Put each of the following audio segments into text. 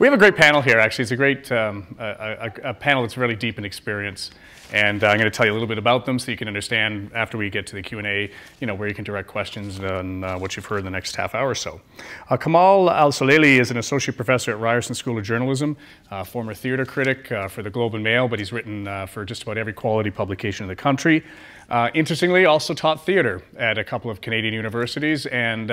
We have a great panel here, actually. It's a great um, a, a, a, panel that's really deep in experience. And uh, I'm going to tell you a little bit about them so you can understand after we get to the Q&A, you know, where you can direct questions on uh, what you've heard in the next half hour or so. Uh, Kamal Al-Solaylee is an associate professor at Ryerson School of Journalism, uh, former theater critic uh, for the Globe and Mail, but he's written uh, for just about every quality publication in the country. interestingly, also taught theater at a couple of Canadian universities and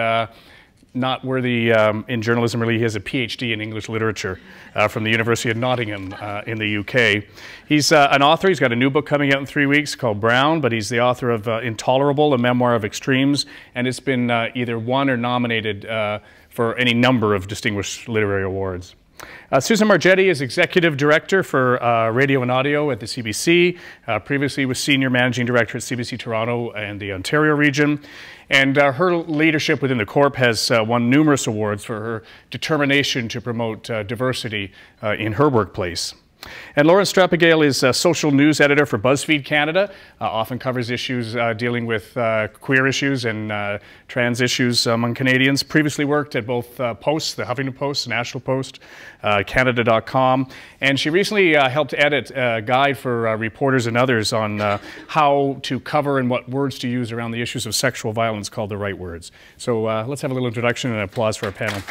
not worthy um, in journalism, really. He has a PhD in English literature uh, from the University of Nottingham uh, in the UK. He's uh, an author. He's got a new book coming out in three weeks called Brown, but he's the author of uh, Intolerable, a memoir of extremes, and it's been uh, either won or nominated uh, for any number of distinguished literary awards. Uh, Susan Marjetti is Executive Director for uh, Radio and Audio at the CBC. Uh, previously was Senior Managing Director at CBC Toronto and the Ontario region. And uh, her leadership within the Corp has uh, won numerous awards for her determination to promote uh, diversity in her workplace. And Lauren Strapagiel is a social news editor for BuzzFeed Canada, uh, often covers issues uh, dealing with uh, queer issues and uh, trans issues among Canadians. Previously worked at both uh, Post, the Huffington Post, National Post, uh, Canada.com, and she recently helped edit a guide for reporters and others on how to cover and what words to use around the issues of sexual violence called The Right Words. So let's have a little introduction and applause for our panel.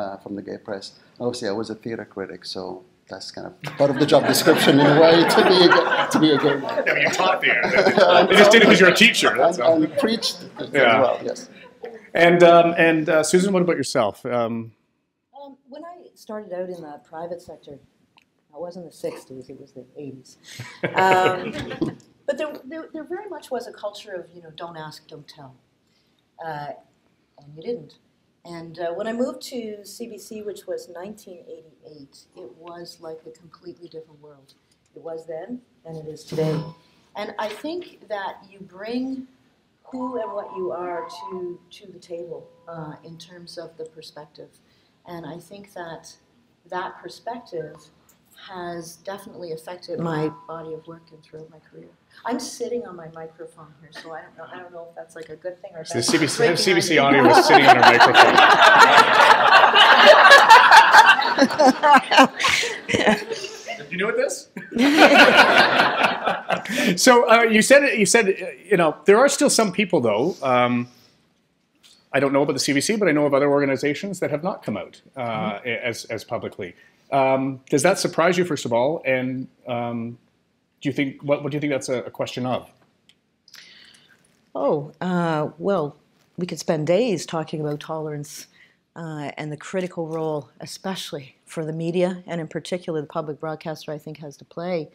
Uh, from the gay press. Obviously, I was a theater critic, so that's kind of part of the job description in a way to be a, to be a gay man. Yeah, you taught theater. you just did it because you're a teacher. That's and, and preached yeah. well, yes. And, um, and uh, Susan, what about yourself? Um, um, when I started out in the private sector, it wasn't the 60s, it was the 80s. Um, but there, there, there, very much was a culture of, you know, don't ask, don't tell. Uh, and you didn't. And uh, when I moved to CBC, which was 1988, it was like a completely different world. It was then, and it is today. And I think that you bring who and what you are to, to the table uh, in terms of the perspective. And I think that that perspective has definitely affected my body of work and throughout my career. I'm sitting on my microphone here, so I don't know. I don't know if that's like a good thing or bad. So the CBC, CBC audio is sitting on her microphone. you know what this? so uh, you said you said you know there are still some people though. Um, I don't know about the CBC, but I know of other organizations that have not come out uh, mm-hmm. as as publicly. Um, does that surprise you, first of all? And um, do you think what, what do you think that's a, a question of? Oh uh, well, we could spend days talking about tolerance uh, and the critical role, especially for the media and in particular the public broadcaster, I think has to play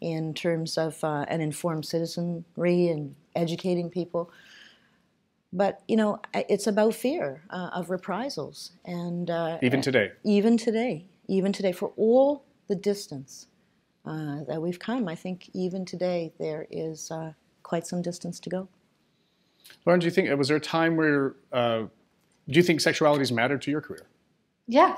in terms of uh, an informed citizenry and educating people. But you know, it's about fear uh, of reprisals, and uh, even today, even today, even today, for all the distance uh, that we've come, I think even today there is uh, quite some distance to go. Lauren, do you think was there a time where uh, do you think sexualities mattered to your career? Yeah,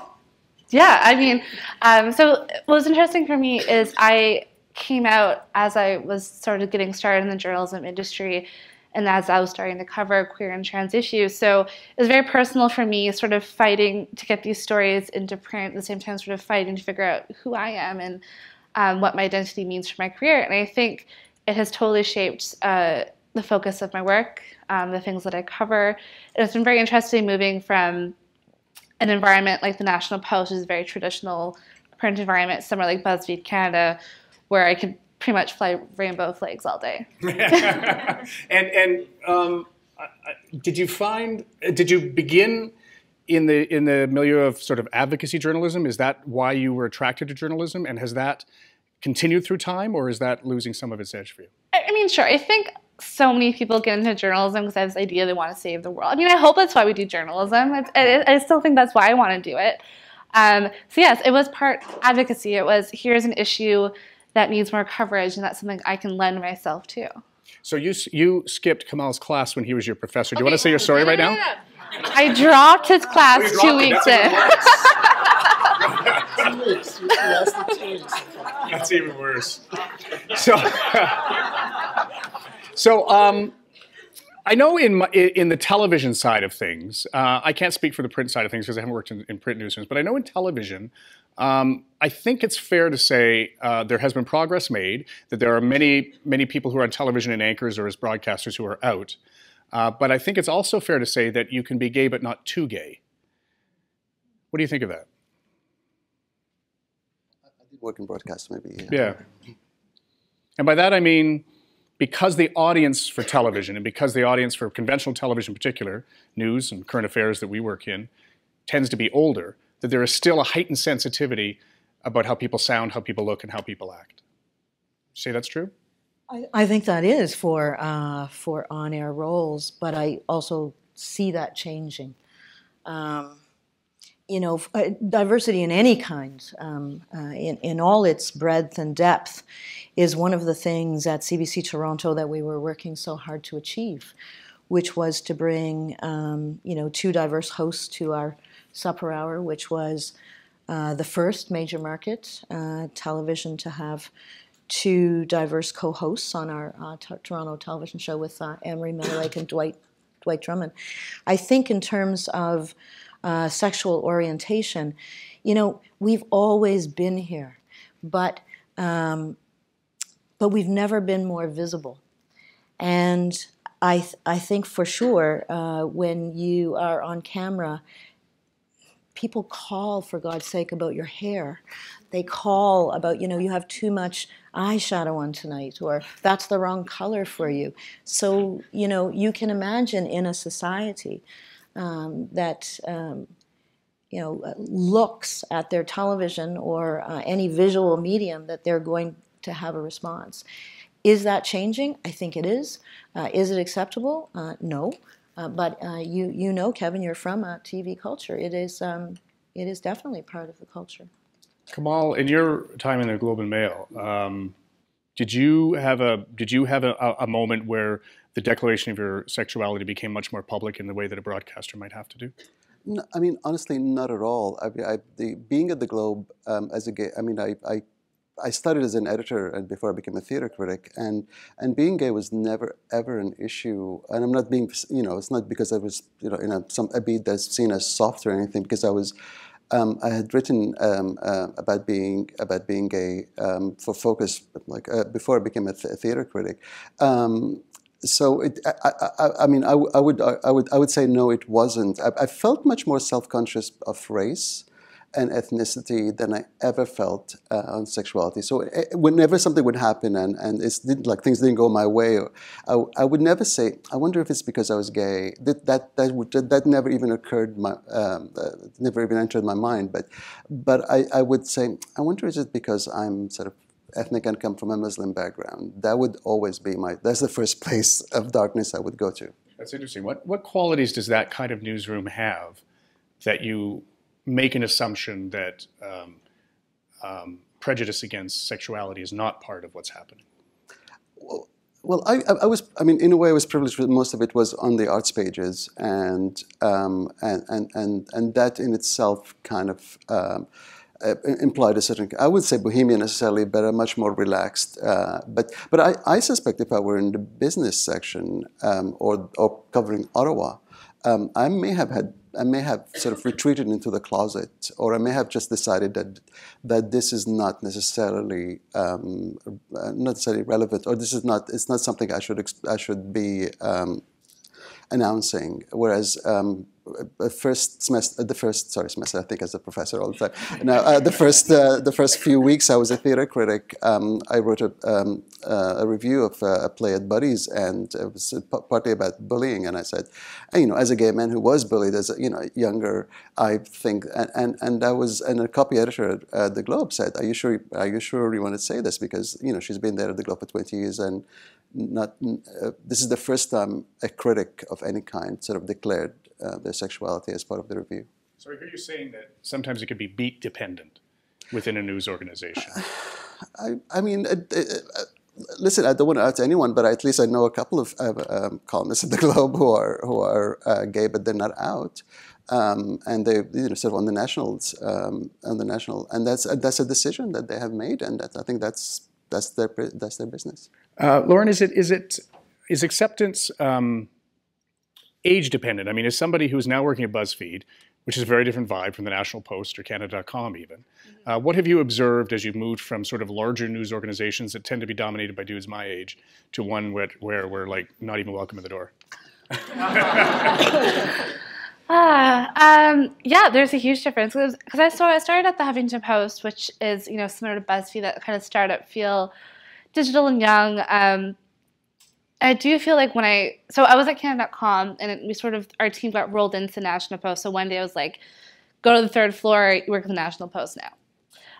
yeah. I mean, um, so what was interesting for me is I came out as I was sort of getting started in the journalism industry and as I was starting to cover queer and trans issues. So it was very personal for me, sort of fighting to get these stories into print, at the same time, sort of fighting to figure out who I am and um, what my identity means for my career. And I think it has totally shaped uh, the focus of my work, um, the things that I cover. And It's been very interesting moving from an environment like the National Post, which is a very traditional print environment, somewhere like BuzzFeed Canada, where I could pretty much fly rainbow flags all day. and and um, did you find? Did you begin? In the in the milieu of sort of advocacy journalism, is that why you were attracted to journalism, and has that continued through time, or is that losing some of its edge for you? I mean, sure. I think so many people get into journalism because they have this idea they want to save the world. I mean, I hope that's why we do journalism. I, I still think that's why I want to do it. Um, so yes, it was part advocacy. It was here's an issue that needs more coverage, and that's something I can lend myself to. So you you skipped Kamal's class when he was your professor. Do you want to say your story right now? I dropped his class oh, two weeks in. That's even worse. So, so um, I know in my, in the television side of things, uh, I can't speak for the print side of things because I haven't worked in, in, print newsrooms, but I know in television, um, I think it's fair to say uh, there has been progress made. That there are many many people who are on television and anchors or as broadcasters who are out. Uh, but I think it's also fair to say that you can be gay but not too gay. What do you think of that? I did work in broadcast, maybe. Yeah. yeah. And by that I mean because the audience for television and because the audience for conventional television in particular, news and current affairs that we work in, tends to be older, that there is still a heightened sensitivity about how people sound, how people look, and how people act. Say that's true? I, I think that is for, uh, for on-air roles, but I also see that changing. Um, you know, uh, diversity in any kind, um, uh, in, in all its breadth and depth, is one of the things at CBC Toronto that we were working so hard to achieve, which was to bring, um, you know, two diverse hosts to our supper hour, which was uh, the first major market uh, television to have two diverse co-hosts on our uh, Toronto television show with uh, Anne-Marie Mediwake and Dwight Dwight Drummond. I think in terms of uh, sexual orientation, you know, we've always been here, but um, but we've never been more visible. And I th- I think for sure uh, when you are on camera, people call for God's sake about your hair. They call about you know you have too much eyeshadow on tonight, or that's the wrong color for you. So you know you can imagine in a society um, that um, you know uh, looks at their television or uh, any visual medium that they're going to have a response. Is that changing? I think it is. Uh, is it acceptable? Uh, no. Uh, but uh, you you know, Kevin, you're from a TV culture. It is um, it is definitely part of the culture. Kamal, in your time in the Globe and Mail, um, did you have a did you have a, a, moment where the declaration of your sexuality became much more public in the way that a broadcaster might have to do? No, I mean, honestly, not at all. I, I, the, being at the Globe um, as a gay, I mean, I, I, I started as an editor and before I became a theater critic, and and being gay was never ever an issue. And I'm not being, you know, it's not because I was, you know, in a, some a beat that's seen as soft or anything. Because I was, um, I had written um, uh, about being about being gay um, for Focus, like uh, before I became a, th- a theater critic. Um, so it, I, I, I mean, I, I, would I would I would say no, it wasn't. I, I felt much more self-conscious of race and ethnicity than I ever felt uh, on sexuality. So it, eh, whenever something would happen and, and it's like things didn't go my way, I, I, would never say, I wonder if it's because I was gay. That that that, would, that never even occurred, my, um, uh, never even entered my mind. But but I, I would say, I wonder is it because I'm sort of ethnic and come from a Muslim background? That would always be my. That's the first place of darkness I would go to. That's interesting. What what qualities does that kind of newsroom have that you make an assumption that um, um, prejudice against sexuality is not part of what's happening? Well, well, I, I, was, I mean, in a way, I was privileged. Most of it was on the arts pages, and um, and, and and and that in itself kind of um, uh, implied a certain, I would say bohemian necessarily, but a much more relaxed. Uh, but but I, I suspect if I were in the business section um, or or covering Ottawa, um, I may have had I may have sort of retreated into the closet, or I may have just decided that that this is not necessarily um, uh, not necessarily relevant, or this is not it's not something I should I should be um, announcing. Whereas um, uh, first semester, the first sorry semester, I think as a professor all the time. Now, uh, the first uh, the first few weeks, I was a theater critic. Um, I wrote a, um, uh, a review of uh, a play at Buddies, and it was partly about bullying. And I said, you know, as a gay man who was bullied as a, you know younger, I think, and and, and that was and a copy editor at the Globe said, "Are you sure? Are you sure you want to say this? Because you know she's been there at the Globe for 20 years and." Not, uh, this is the first time a critic of any kind sort of declared uh, their sexuality as part of the review. So I hear you saying that sometimes it could be beat dependent within a news organization. I, I mean, uh, uh, uh, listen, I don't want to out anyone, but at least I know a couple of uh, um, columnists at the Globe who are who are uh, gay, but they're not out. Um, and they, you know, sort of on the nationals, um, on the national, and that's that's a decision that they have made, and that I think that's that's their that's their business. Lauren, is it is it is acceptance? Um, age dependent? I mean, as somebody who's now working at BuzzFeed, which is a very different vibe from the National Post or Canada.com, even, uh, what have you observed as you've moved from sort of larger news organizations that tend to be dominated by dudes my age to one where, where we're like not even welcome in the door? Ah, um, yeah, there's a huge difference because I saw I started at the Huffington Post, which is you know similar to BuzzFeed, that kind of startup feel, digital and young. Um, I do feel like when I so I was at Canada.com and we sort of our team got rolled into the National Post. So one day I was like, go to the third floor, you work at the National Post now.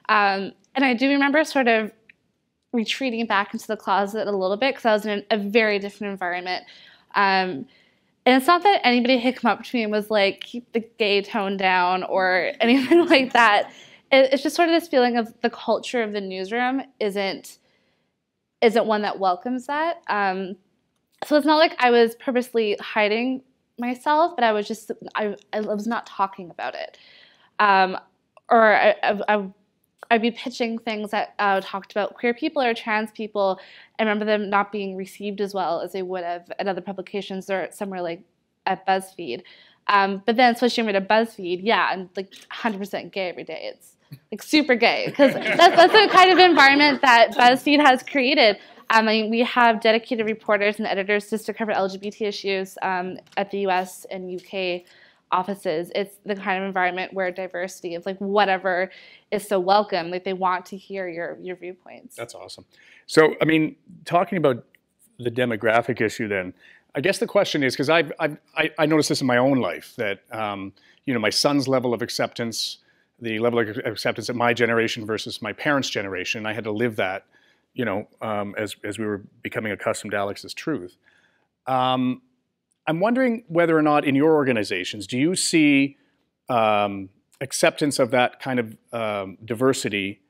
Um, and I do remember sort of retreating back into the closet a little bit because I was in a very different environment. Um, and it's not that anybody had come up to me and was like, keep the gay tone down or anything like that. It, it's just sort of this feeling of the culture of the newsroom isn't isn't one that welcomes that. Um, so it's not like I was purposely hiding myself, but I was just I, I was not talking about it. Um, or I, I, I'd be pitching things that uh, talked about queer people or trans people. I remember them not being received as well as they would have at other publications or somewhere like at BuzzFeed. Um, but then switching over to BuzzFeed, yeah, I'm like 100% gay every day. It's like super gay because that's, that's the kind of environment that BuzzFeed has created. I mean, we have dedicated reporters and editors just to cover LGBT issues um, at the US and UK offices. It's the kind of environment where diversity is like whatever is so welcome. Like they want to hear your your viewpoints. That's awesome. So, I mean, talking about the demographic issue, then I guess the question is because I've, I've I, I noticed this in my own life that um, you know my son's level of acceptance, the level of acceptance at my generation versus my parents' generation. I had to live that, you know, um, as as we were becoming accustomed to Alex's truth. Um, I'm wondering whether or not in your organizations do you see um, acceptance of that kind of um, diversity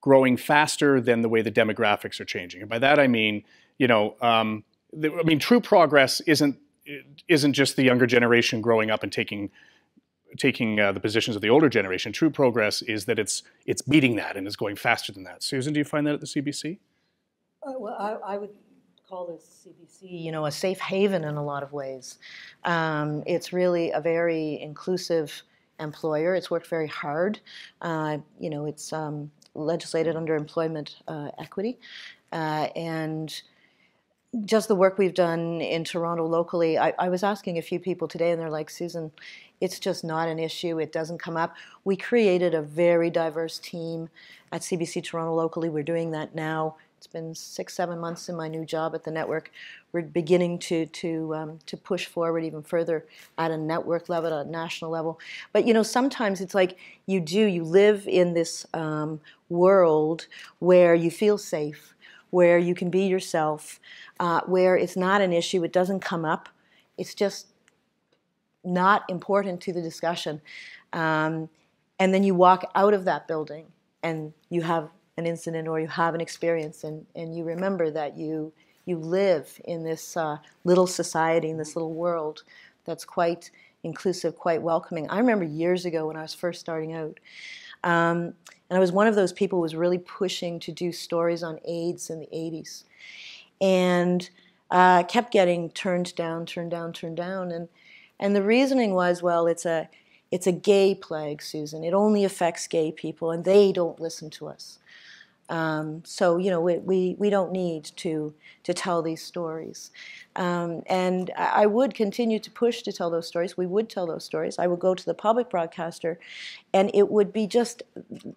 growing faster than the way the demographics are changing. And by that I mean, you know, um, I mean true progress isn't isn't just the younger generation growing up and taking taking uh, the positions of the older generation. True progress is that it's it's beating that and is going faster than that. Susan, do you find that at the CBC? Uh, well, I, I would call this CBC, you know, a safe haven in a lot of ways. Um, it's really a very inclusive employer. It's worked very hard. Uh, you know, it's um, legislated under employment uh, equity, uh, and just the work we've done in Toronto locally. I, I, was asking a few people today, and they're like, Susan, it's just not an issue. It doesn't come up. We created a very diverse team at CBC Toronto locally. We're doing that now. It's been six, seven months in my new job at the network. We're beginning to to um, to push forward even further at a network level, at a national level. But you know, sometimes it's like you do. You live in this um, world where you feel safe, where you can be yourself, uh, where it's not an issue. It doesn't come up. It's just not important to the discussion. Um, and then you walk out of that building and you have an incident or you have an experience and, and you remember that you you live in this uh, little society in this little world that's quite inclusive quite welcoming. I remember years ago when i was first starting out um, and i was one of those people who was really pushing to do stories on aids in the 80s and uh, kept getting turned down turned down turned down. And and the reasoning was well it's a it's a gay plague susan it only affects gay people and they don't listen to us um, so you know we, we, we don't need to to tell these stories, um, and I would continue to push to tell those stories. We would tell those stories. I would go to the public broadcaster, and it would be just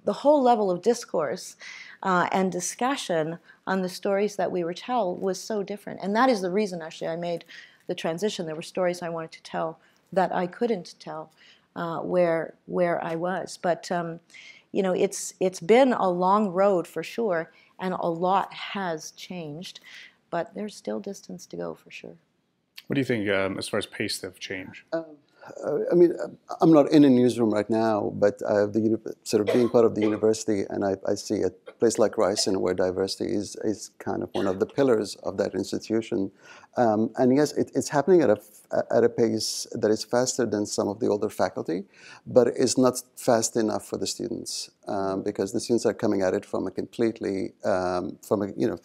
the whole level of discourse uh, and discussion on the stories that we were tell was so different, and that is the reason actually I made the transition. There were stories I wanted to tell that I couldn't tell uh, where where I was, but. Um, you know, it's it's been a long road for sure, and a lot has changed, but there's still distance to go for sure. What do you think um, as far as pace of change? Um, I mean, I'm not in a newsroom right now, but I have the sort of being part of the university, and I, I see a place like Ryerson where diversity is, is kind of one of the pillars of that institution. Um, and yes, it, it's happening at a, at a pace that is faster than some of the older faculty, but it's not fast enough for the students um, because the students are coming at it from a completely, um, from a, you know,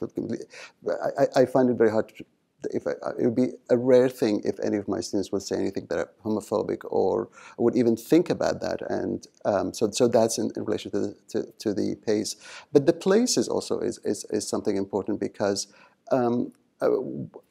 I, I find it very hard to, if I, it would be a rare thing if any of my students would say anything that are homophobic or would even think about that. And um, so, so that's in, in relation to the, to, to, the pace. But the place is also is, is, is something important because um, uh,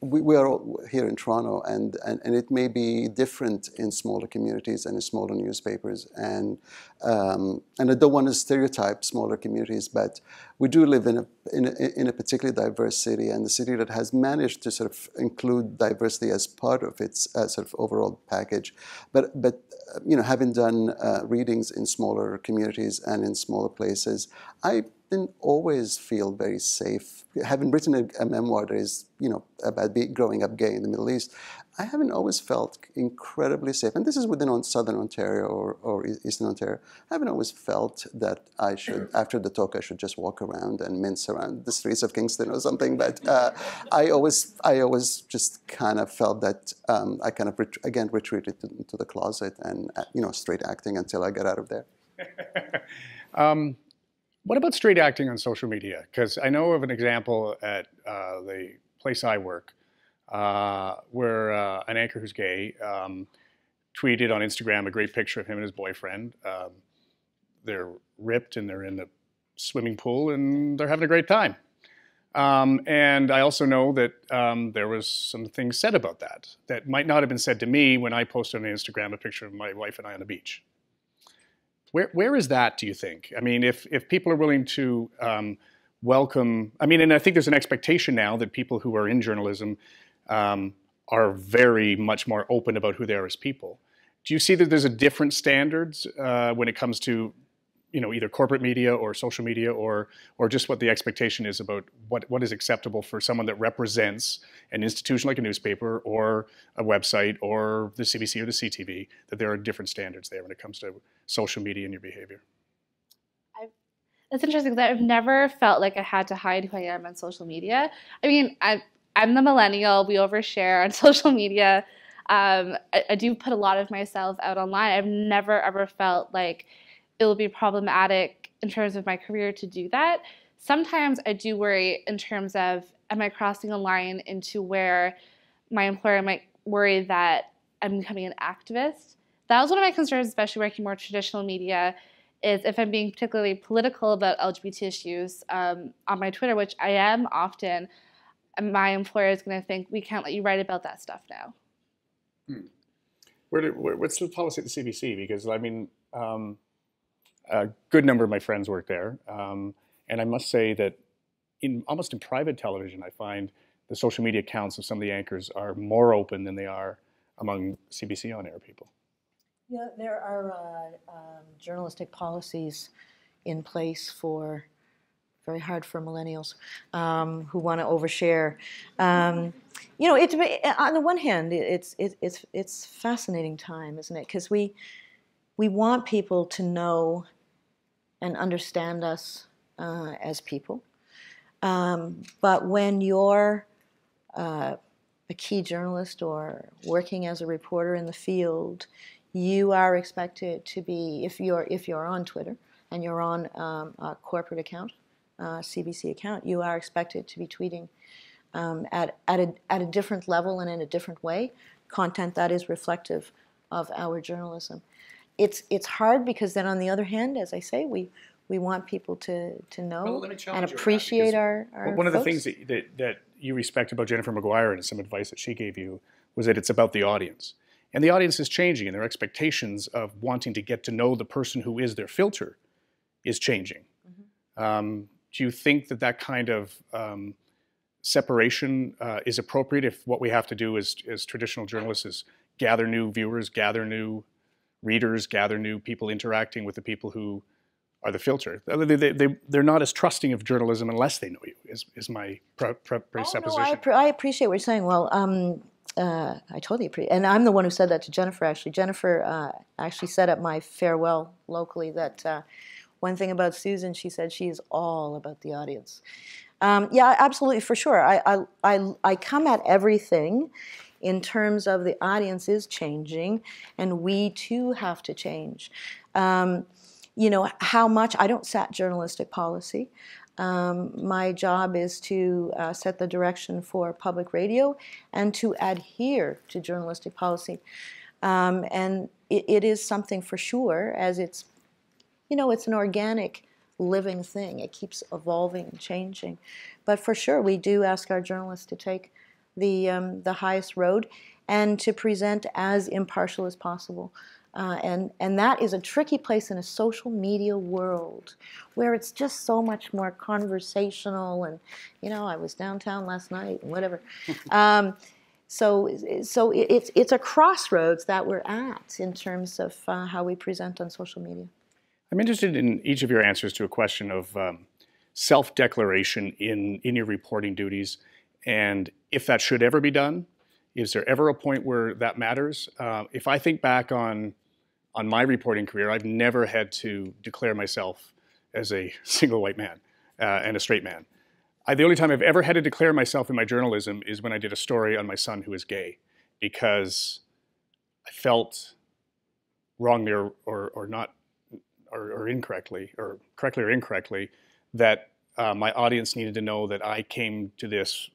we, we, are all here in Toronto, and, and, and it may be different in smaller communities and in smaller newspapers. And, um, and I don't want to stereotype smaller communities, but we do live in a, in, a, in a particularly diverse city, and the city that has managed to sort of include diversity as part of its uh, sort of overall package. But, but you know, having done uh, readings in smaller communities and in smaller places, I didn't always feel very safe. Having written a, a memoir that is, you know, about being, growing up gay in the Middle East, I haven't always felt incredibly safe. And this is within Southern Ontario or, or Eastern Ontario. I haven't always felt that I should, after the talk, I should just walk around and mince around the streets of Kingston or something. But uh, I always, I always just kind of felt that um, I kind of ret- again retreated to, to, the closet and uh, you know straight acting until I got out of there. um, what about straight acting on social media? Because I know of an example at uh, the place I work uh, where uh, an anchor who's gay um, tweeted on Instagram a great picture of him and his boyfriend. Um, they're ripped and they're in the swimming pool and they're having a great time. Um, and I also know that um, there was some things said about that that might not have been said to me when I posted on Instagram a picture of my wife and I on the beach. Where, where is that, do you think? I mean, if, if people are willing to um, welcome, I mean, and I think there's an expectation now that people who are in journalism um, are very much more open about who they are as people. Do you see that there's a different standards uh, when it comes to you know either corporate media or social media or or just what the expectation is about what what is acceptable for someone that represents an institution like a newspaper or a website or the CBC or the CTV that there are different standards there when it comes to social media and your behavior. I've, it's interesting because I've never felt like I had to hide who I am on social media. I mean, I I'm the millennial. We overshare on social media. Um, I, I do put a lot of myself out online. I've never ever felt like it will be problematic in terms of my career to do that. Sometimes I do worry in terms of am I crossing a line into where my employer might worry that I'm becoming an activist. That was one of my concerns, especially working more traditional media, is if I'm being particularly political about LGBT issues um, on my Twitter, which I am often, my employer is going to think we can't let you write about that stuff now. Hmm. Where, where what's the policy at the CBC? Because I mean, um, a good number of my friends work there. Um, and I must say that in almost in private television, I find the social media accounts of some of the anchors are more open than they are among CBC on air people. Yeah, there are uh, um, journalistic policies in place for very hard for millennials um, who want to overshare. Um, you know, it, on the one hand, it's it, it's it's fascinating time, isn't it? Because we we want people to know and understand us uh, as people. Um, but when you're uh, a key journalist or working as a reporter in the field, you are expected to be, if you're, if you're on Twitter and you're on um, a corporate account, uh, CBC account, you are expected to be tweeting um, at, at, a, at a different level and in a different way, content that is reflective of our journalism it's it's hard because then on the other hand, as I say, we we want people to to know well, and appreciate our, our. One of the things that, that that you respect about Jennifer McGuire and some advice that she gave you was that it's about the audience. And the audience is changing, and their expectations of wanting to get to know the person who is their filter is changing. Mm-hmm. Um, do you think that that kind of um, separation uh, is appropriate if what we have to do as, as traditional journalists is gather new viewers, gather new readers, gather new people interacting with the people who are the filter. They, they, they, they're not as trusting of journalism unless they know you, is, is my pre- pre- presupposition. Oh, no, I, I, appreciate what you're saying. Well, um, uh, I totally appreciate And I'm the one who said that to Jennifer, actually. Jennifer uh, actually said at my farewell locally that uh, one thing about Susan, she said she is all about the audience. Um, yeah, absolutely, for sure. I, I, I, I come at everything in terms of the audience is changing, and we too have to change. Um, you know, how much, I don't set journalistic policy. Um, my job is to uh, set the direction for public radio and to adhere to journalistic policy. Um, and it, it is something for sure, as it's, you know, it's an organic living thing. It keeps evolving and changing. But for sure, we do ask our journalists to take the, um, the highest road and to present as impartial as possible. Uh, and, and that is a tricky place in a social media world where it's just so much more conversational and, you know, I was downtown last night and whatever. um, so so it's, it's a crossroads that we're at in terms of uh, how we present on social media. I'm interested in each of your answers to a question of um, self-declaration in, in your reporting duties and if that should ever be done. Is there ever a point where that matters? Uh, if I think back on on my reporting career, I've never had to declare myself as a single white man uh, and a straight man. I, the only time I've ever had to declare myself in my journalism is when I did a story on my son who is gay, because I felt wrongly or, or, or not, or, or, incorrectly, or correctly or incorrectly, that uh, my audience needed to know that I came to this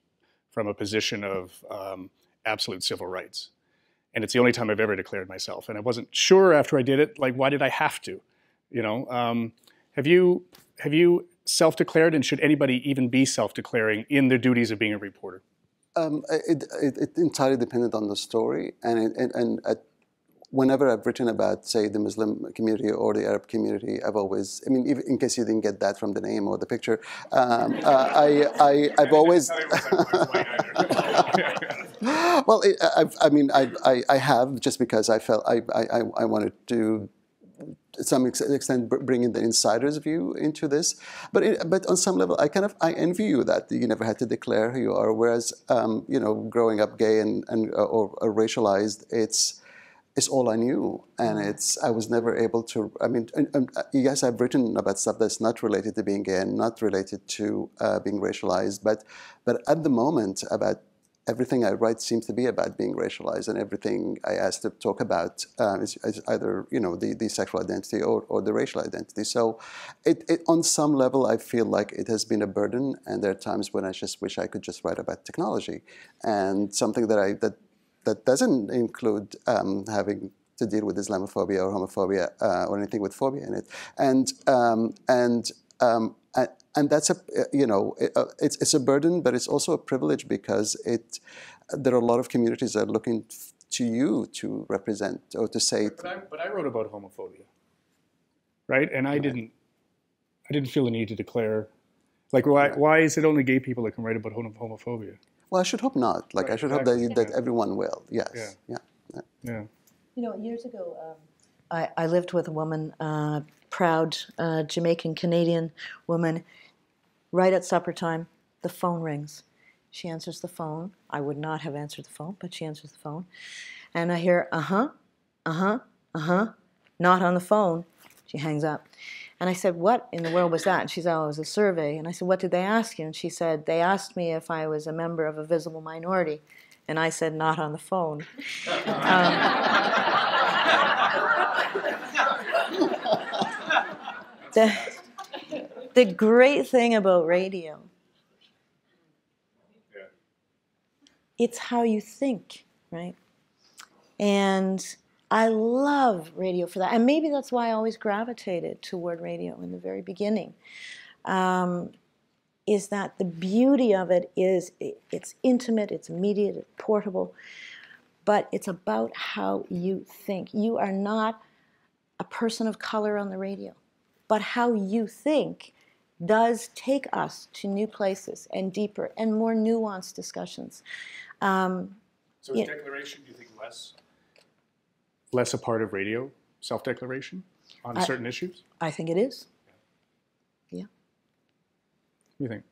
from a position of um, absolute civil rights and it's the only time I've ever declared myself. And I wasn't sure after I did it, like, why did I have to? You know, um, have you have you self-declared, and should anybody even be self-declaring in their duties of being a reporter? Um, it, it, it, entirely depended on the story, and it, and, and at, whenever I've written about, say, the Muslim community or the Arab community, I've always, I mean, if, in case you didn't get that from the name or the picture, um, uh, I, I, I've always. well, it, I, I mean, I, I, I, have just because I felt I, I, I wanted to to some extent bring in the insider's view into this. But it, but on some level, I kind of I envy you that you never had to declare who you are. Whereas um, you know, growing up gay and, and uh, or, or, racialized, it's it's all I knew, and mm. it's I was never able to. I mean, and, and uh, yes, I've written about stuff that's not related to being gay and not related to uh, being racialized, but but at the moment about everything I write seems to be about being racialized, and everything I ask to talk about um, is, is, either you know the, the sexual identity or, or the racial identity. So, it, it, on some level, I feel like it has been a burden, and there are times when I just wish I could just write about technology, and something that I that that doesn't include um, having to deal with Islamophobia or homophobia uh, or anything with phobia in it, and um, and um, and that's a you know uh, it's it's a burden, but it's also a privilege because it there are a lot of communities that are looking to you to represent or to say. But I, but I wrote about homophobia, right? And I didn't I didn't feel the need to declare. Like why why is it only gay people that can write about homophobia? Well, I should hope not. Like right, I should exactly. hope that that everyone will. Yes. Yeah. Yeah. Yeah. yeah. You know, years ago, um, I, I lived with a woman, uh, proud uh, Jamaican Canadian woman, Right at supper time, the phone rings. She answers the phone. I would not have answered the phone, but she answers the phone. And I hear, uh huh, uh huh, uh huh, not on the phone. She hangs up. And I said, What in the world was that? And she said, Oh, it was a survey. And I said, What did they ask you? And she said, They asked me if I was a member of a visible minority. And I said, Not on the phone. um, the, the great thing about radio, it's how you think, right? And I love radio for that. And maybe that's why I always gravitated toward radio in the very beginning. Um, is that the beauty of it is it's intimate, it's immediate, it's portable, but it's about how you think. You are not a person of color on the radio, but how you think does take us to new places and deeper and more nuanced discussions. Um, so is declaration, do you think, less less a part of radio, self-declaration on I, certain issues? I think it is. Yeah. What do you think?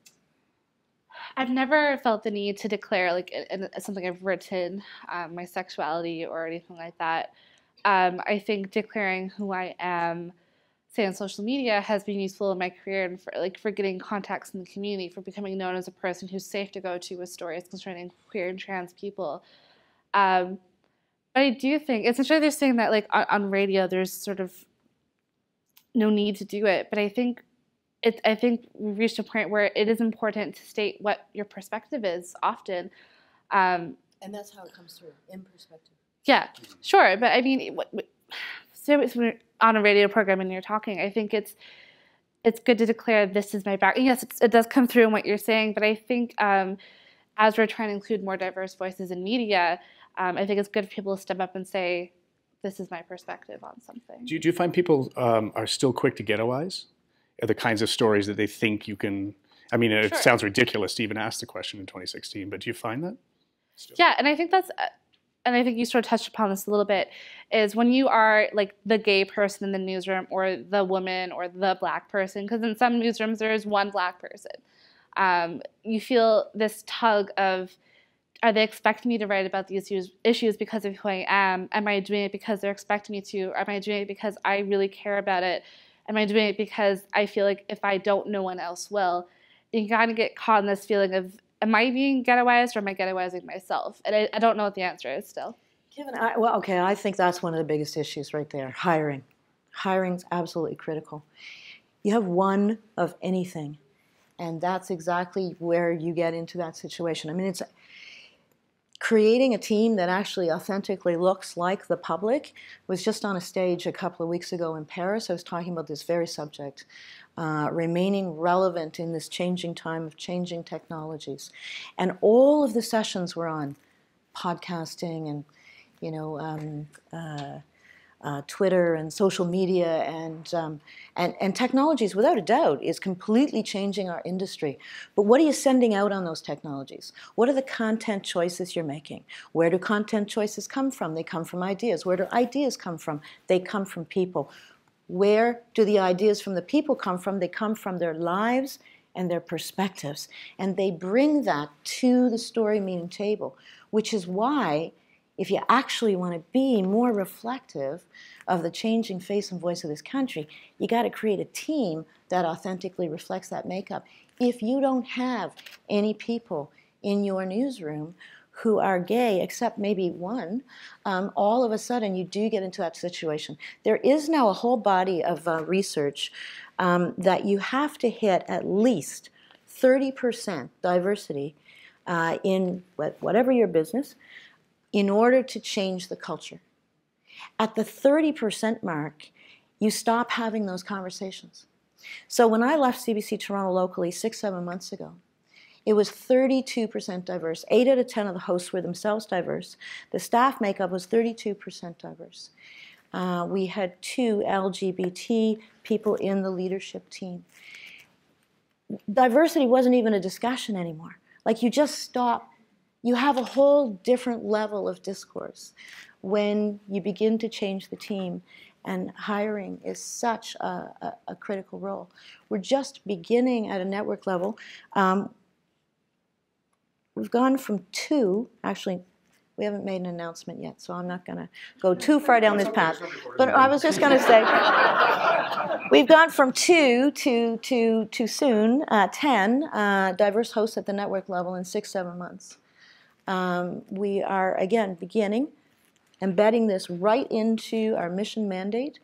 I've never felt the need to declare like something I've written, um, my sexuality or anything like that. Um, I think declaring who I am say on social media has been useful in my career and for like for getting contacts in the community, for becoming known as a person who's safe to go to with stories concerning queer and trans people. Um, but I do think it's interesting they're saying that like on, on radio there's sort of no need to do it, but I think it, I think we've reached a point where it is important to state what your perspective is often. Um, And that's how it comes through, in perspective. yeah, sure, but I mean, what, what, so it's on a radio program and you're talking, I think it's it's good to declare this is my back. Yes, it's, it does come through in what you're saying, but I think um, as we're trying to include more diverse voices in media, um, I think it's good for people to step up and say, "This is my perspective on something." Do you, do you find people um, are still quick to ghettoize? Are the kinds of stories that they think you can? I mean, it Sure. sounds ridiculous to even ask the question in 2016, but do you find that? Yeah, and I think that's, uh, and I think you sort of touched upon this a little bit, is when you are like the gay person in the newsroom or the woman or the black person, because in some newsrooms there is one black person, um, you feel this tug of, are they expecting me to write about these issues, issues because of who I am? Am I doing it because they're expecting me to? Am I doing it because I really care about it? Am I doing it because I feel like if I don't, no one else will? You kind of get caught in this feeling of, am I being ghettoized or am I ghettoizing myself? And I, I don't know what the answer is still. Kevin, I, well, okay, I think that's one of the biggest issues right there. Hiring. Hiring's absolutely critical. You have one of anything, and that's exactly where you get into that situation. I mean, it's creating a team that actually authentically looks like the public was just on a stage a couple of weeks ago in Paris. I was talking about this very subject. Uh, remaining relevant in this changing time of changing technologies. And all of the sessions were on podcasting and you know, um, uh, uh, Twitter and social media and, um, and, and technologies, without a doubt, is completely changing our industry. But what are you sending out on those technologies? What are the content choices you're making? Where do content choices come from? They come from ideas. Where do ideas come from? They come from people. Where do the ideas from the people come from? They come from their lives and their perspectives. And they bring that to the story meeting table, which is why if you actually want to be more reflective of the changing face and voice of this country, you got to create a team that authentically reflects that makeup. If you don't have any people in your newsroom who are gay, except maybe one, um, all of a sudden you do get into that situation. There is now a whole body of uh, research um, that you have to hit at least 30% diversity uh, in whatever your business in order to change the culture. At the 30% mark, you stop having those conversations. So when I left CBC Toronto locally six, seven months ago, it was 32% diverse. Eight out of 10 of the hosts were themselves diverse. The staff makeup was 32% diverse. Uh, we had two LGBT people in the leadership team. Diversity wasn't even a discussion anymore. Like you just stop you have a whole different level of discourse when you begin to change the team and hiring is such a, a, a critical role. We're just beginning at a network level. Um, we've gone from two actually we haven't made an announcement yet so i'm not going to go too far down this path. but i was just going to say we've gone from two to to to soon uh, 10 uh, diverse hosts at the network level in six seven months um, we are, again, beginning, embedding this right into our mission mandate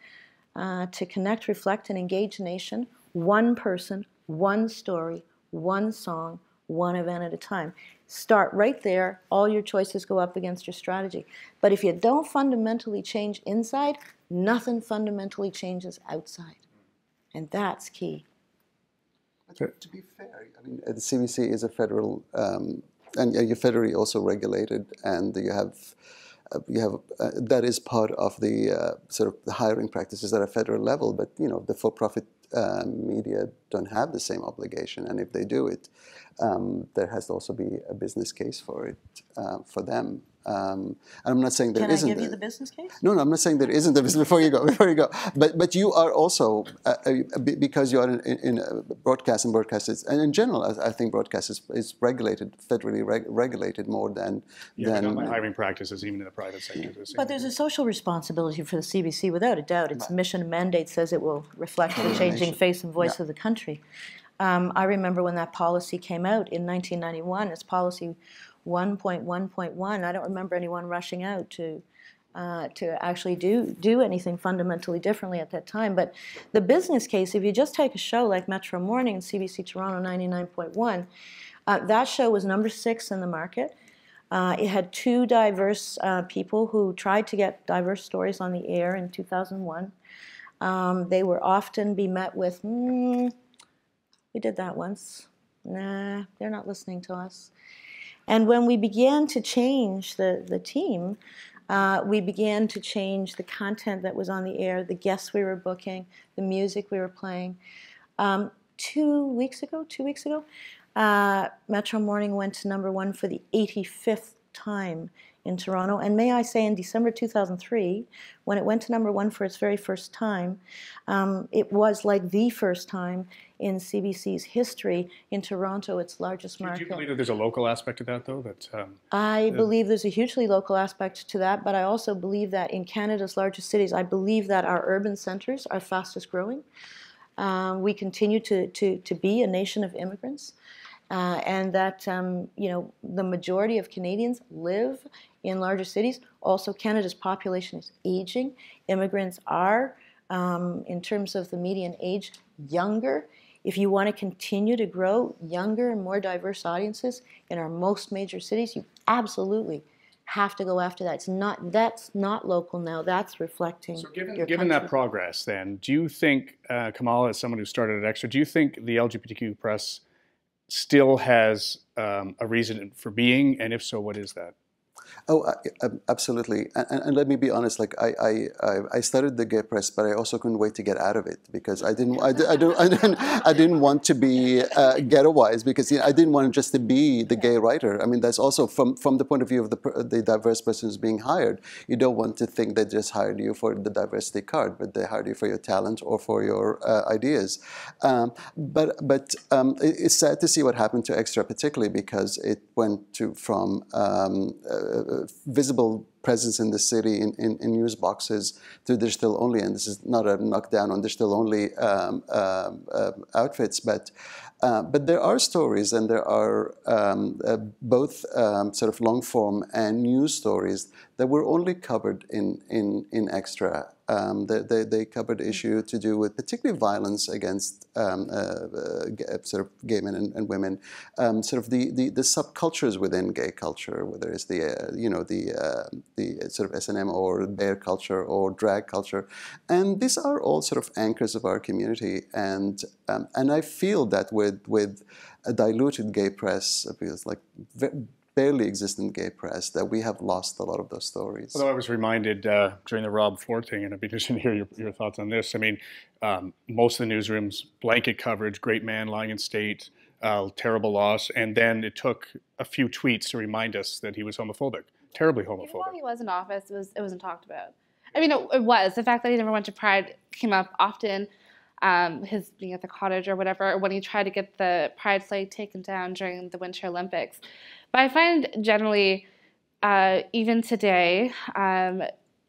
uh, to connect, reflect, and engage nation, one person, one story, one song, one event at a time. Start right there. All your choices go up against your strategy. But if you don't fundamentally change inside, nothing fundamentally changes outside. And that's key. But to be fair, I mean, the CBC is a federal, um, and you're federally also regulated, and you have, uh, you have uh, that is part of the uh, sort of the hiring practices at a federal level. But you know, the for-profit uh, media don't have the same obligation, and if they do it, um, there has to also be a business case for it uh, for them. Um, and I'm not saying there Can I isn't give you a- the business case? no, no, I'm not saying there isn't a business. Before you go, before you go, but but you are also uh, uh, because you are in, in, in uh, broadcast and broadcast is, and in general, I, I think broadcast is, is regulated federally reg- regulated more than Yeah, than my hiring practices, even in the private sector. the same But there's a social responsibility for the CBC, without a doubt. Its mission and mandate says it will reflect the changing face and voice of the country. Um, I remember when that policy came out in 1991. It's policy 1.1.1. I don't remember anyone rushing out to uh, to actually do do anything fundamentally differently at that time. But the business case, if you just take a show like Metro Morning and CBC Toronto 99.1, uh, that show was number six in the market. Uh, it had two diverse uh, people who tried to get diverse stories on the air in 2001. Um, they were often be met with, mm, we did that once. Nah, they're not listening to us. And when we began to change the, the team, uh, we began to change the content that was on the air, the guests we were booking, the music we were playing. Um, two weeks ago, two weeks ago, uh, Metro Morning went to number one for the 85th time in Toronto. And may I say, in December 2003, when it went to number one for its very first time, um, it was like the first time in CBC's history in Toronto, its largest market. Do you believe that there's a local aspect to that, though? That um, I believe there's a hugely local aspect to that, but I also believe that in Canada's largest cities, I believe that our urban centers are fastest growing. Um, we continue to, to, to be a nation of immigrants. Uh, and that um, you know the majority of Canadians live in larger cities. Also, Canada's population is aging. Immigrants are, um, in terms of the median age, younger. If you want to continue to grow younger and more diverse audiences in our most major cities, you absolutely have to go after that. It's not that's not local now. That's reflecting. So, given, given country. that progress, then, do you think, uh, Kamala, as someone who started at Extra, do you think the LGBTQ press still has um, a reason for being? And if so, what is that? Oh, absolutely. And, and, let me be honest. Like I, I, I started the gay press, but I also couldn't wait to get out of it because I didn't, I, I don't, I didn't, I didn't want to be uh, ghettoized because you know, I didn't want just to be the gay writer. I mean, that's also from from the point of view of the the diverse person who's being hired. You don't want to think they just hired you for the diversity card, but they hired you for your talent or for your uh, ideas. Um, but but um, it, it's sad to see what happened to Extra, particularly because it went to from um, uh, visible presence in the city in, in, in, news boxes to digital only. And this is not a knockdown on digital only um, uh, uh, outfits, but uh, but there are stories and there are um, uh, both um, sort of long form and news stories that were only covered in, in, in Extra. Um, they, they, they, covered issue to do with particularly violence against um, uh, uh, sort of gay men and, and women, um, sort of the, the, the, subcultures within gay culture, whether it's the, uh, you know, the, uh, the sort of S&M or bear culture or drag culture. And these are all sort of anchors of our community. And, um, and I feel that with, with a diluted gay press, because like barely existent gay press that we have lost a lot of those stories. Although I was reminded uh, during the Rob Ford thing, and I'd be interested to hear your, your thoughts on this. I mean, um, most of the newsrooms, blanket coverage, great man lying in state, uh, terrible loss, and then it took a few tweets to remind us that he was homophobic, terribly homophobic. Even while he was in office, it, was, it wasn't talked about. I mean, it, it was. The fact that he never went to Pride came up often. Um, his being at the cottage or whatever, when he tried to get the pride flag taken down during the Winter Olympics. But I find generally, uh, even today, um,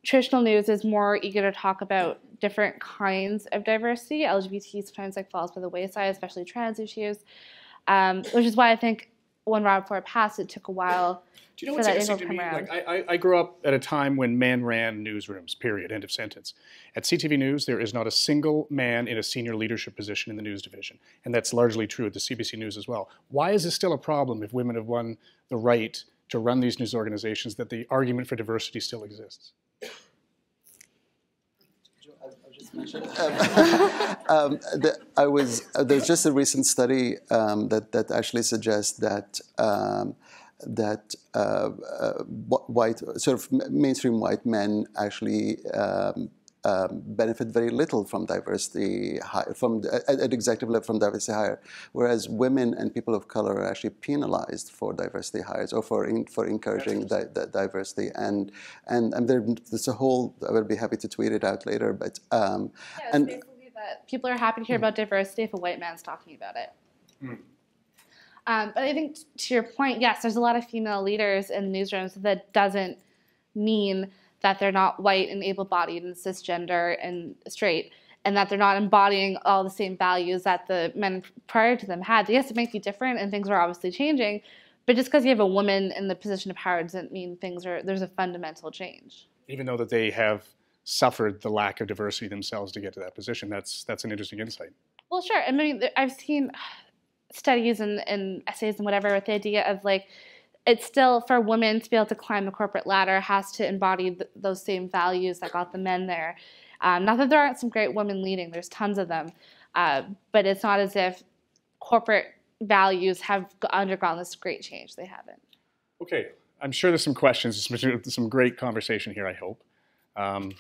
traditional news is more eager to talk about different kinds of diversity. LGBT sometimes like falls by the wayside, especially trans issues, um, which is why I think when Rob Ford passed, it took a while. Do you know what's interesting to me? Like, I, I, grew up at a time when men ran newsrooms, period, end of sentence. At CTV News, there is not a single man in a senior leadership position in the news division. And that's largely true at the CBC News as well. Why is this still a problem if women have won the right to run these news organizations that the argument for diversity still exists? um, the, I was uh, there's just a recent study um, that that actually suggests that um, that uh, uh, white, sort of mainstream white men actually um, um, benefit very little from diversity, from at, at, executive level from diversity hire, whereas women and people of color are actually penalized for diversity hires or for in, for encouraging di di diversity. And and, and there, there's a whole. I will be happy to tweet it out later. But um, yeah, and that people are happy to hear about diversity if a white man's talking about it. Mm. Um, but I think to your point, yes, there's a lot of female leaders in newsrooms. That doesn't mean that they're not white and able-bodied and cisgender and straight, and that they're not embodying all the same values that the men prior to them had. Yes, it might be different, and things are obviously changing. But just because you have a woman in the position of power doesn't mean things are there's a fundamental change. even though that they have suffered the lack of diversity themselves to get to that position. That's that's an interesting insight. Well, sure. And I mean, I've seen studies and, and essays and whatever with the idea of like it's still for women to be able to climb the corporate ladder has to embody th- those same values that got the men there. Um, not that there aren't some great women leading, there's tons of them, uh, but it's not as if corporate values have undergone this great change. They haven't. Okay, I'm sure there's some questions, there's some great conversation here, I hope. Um,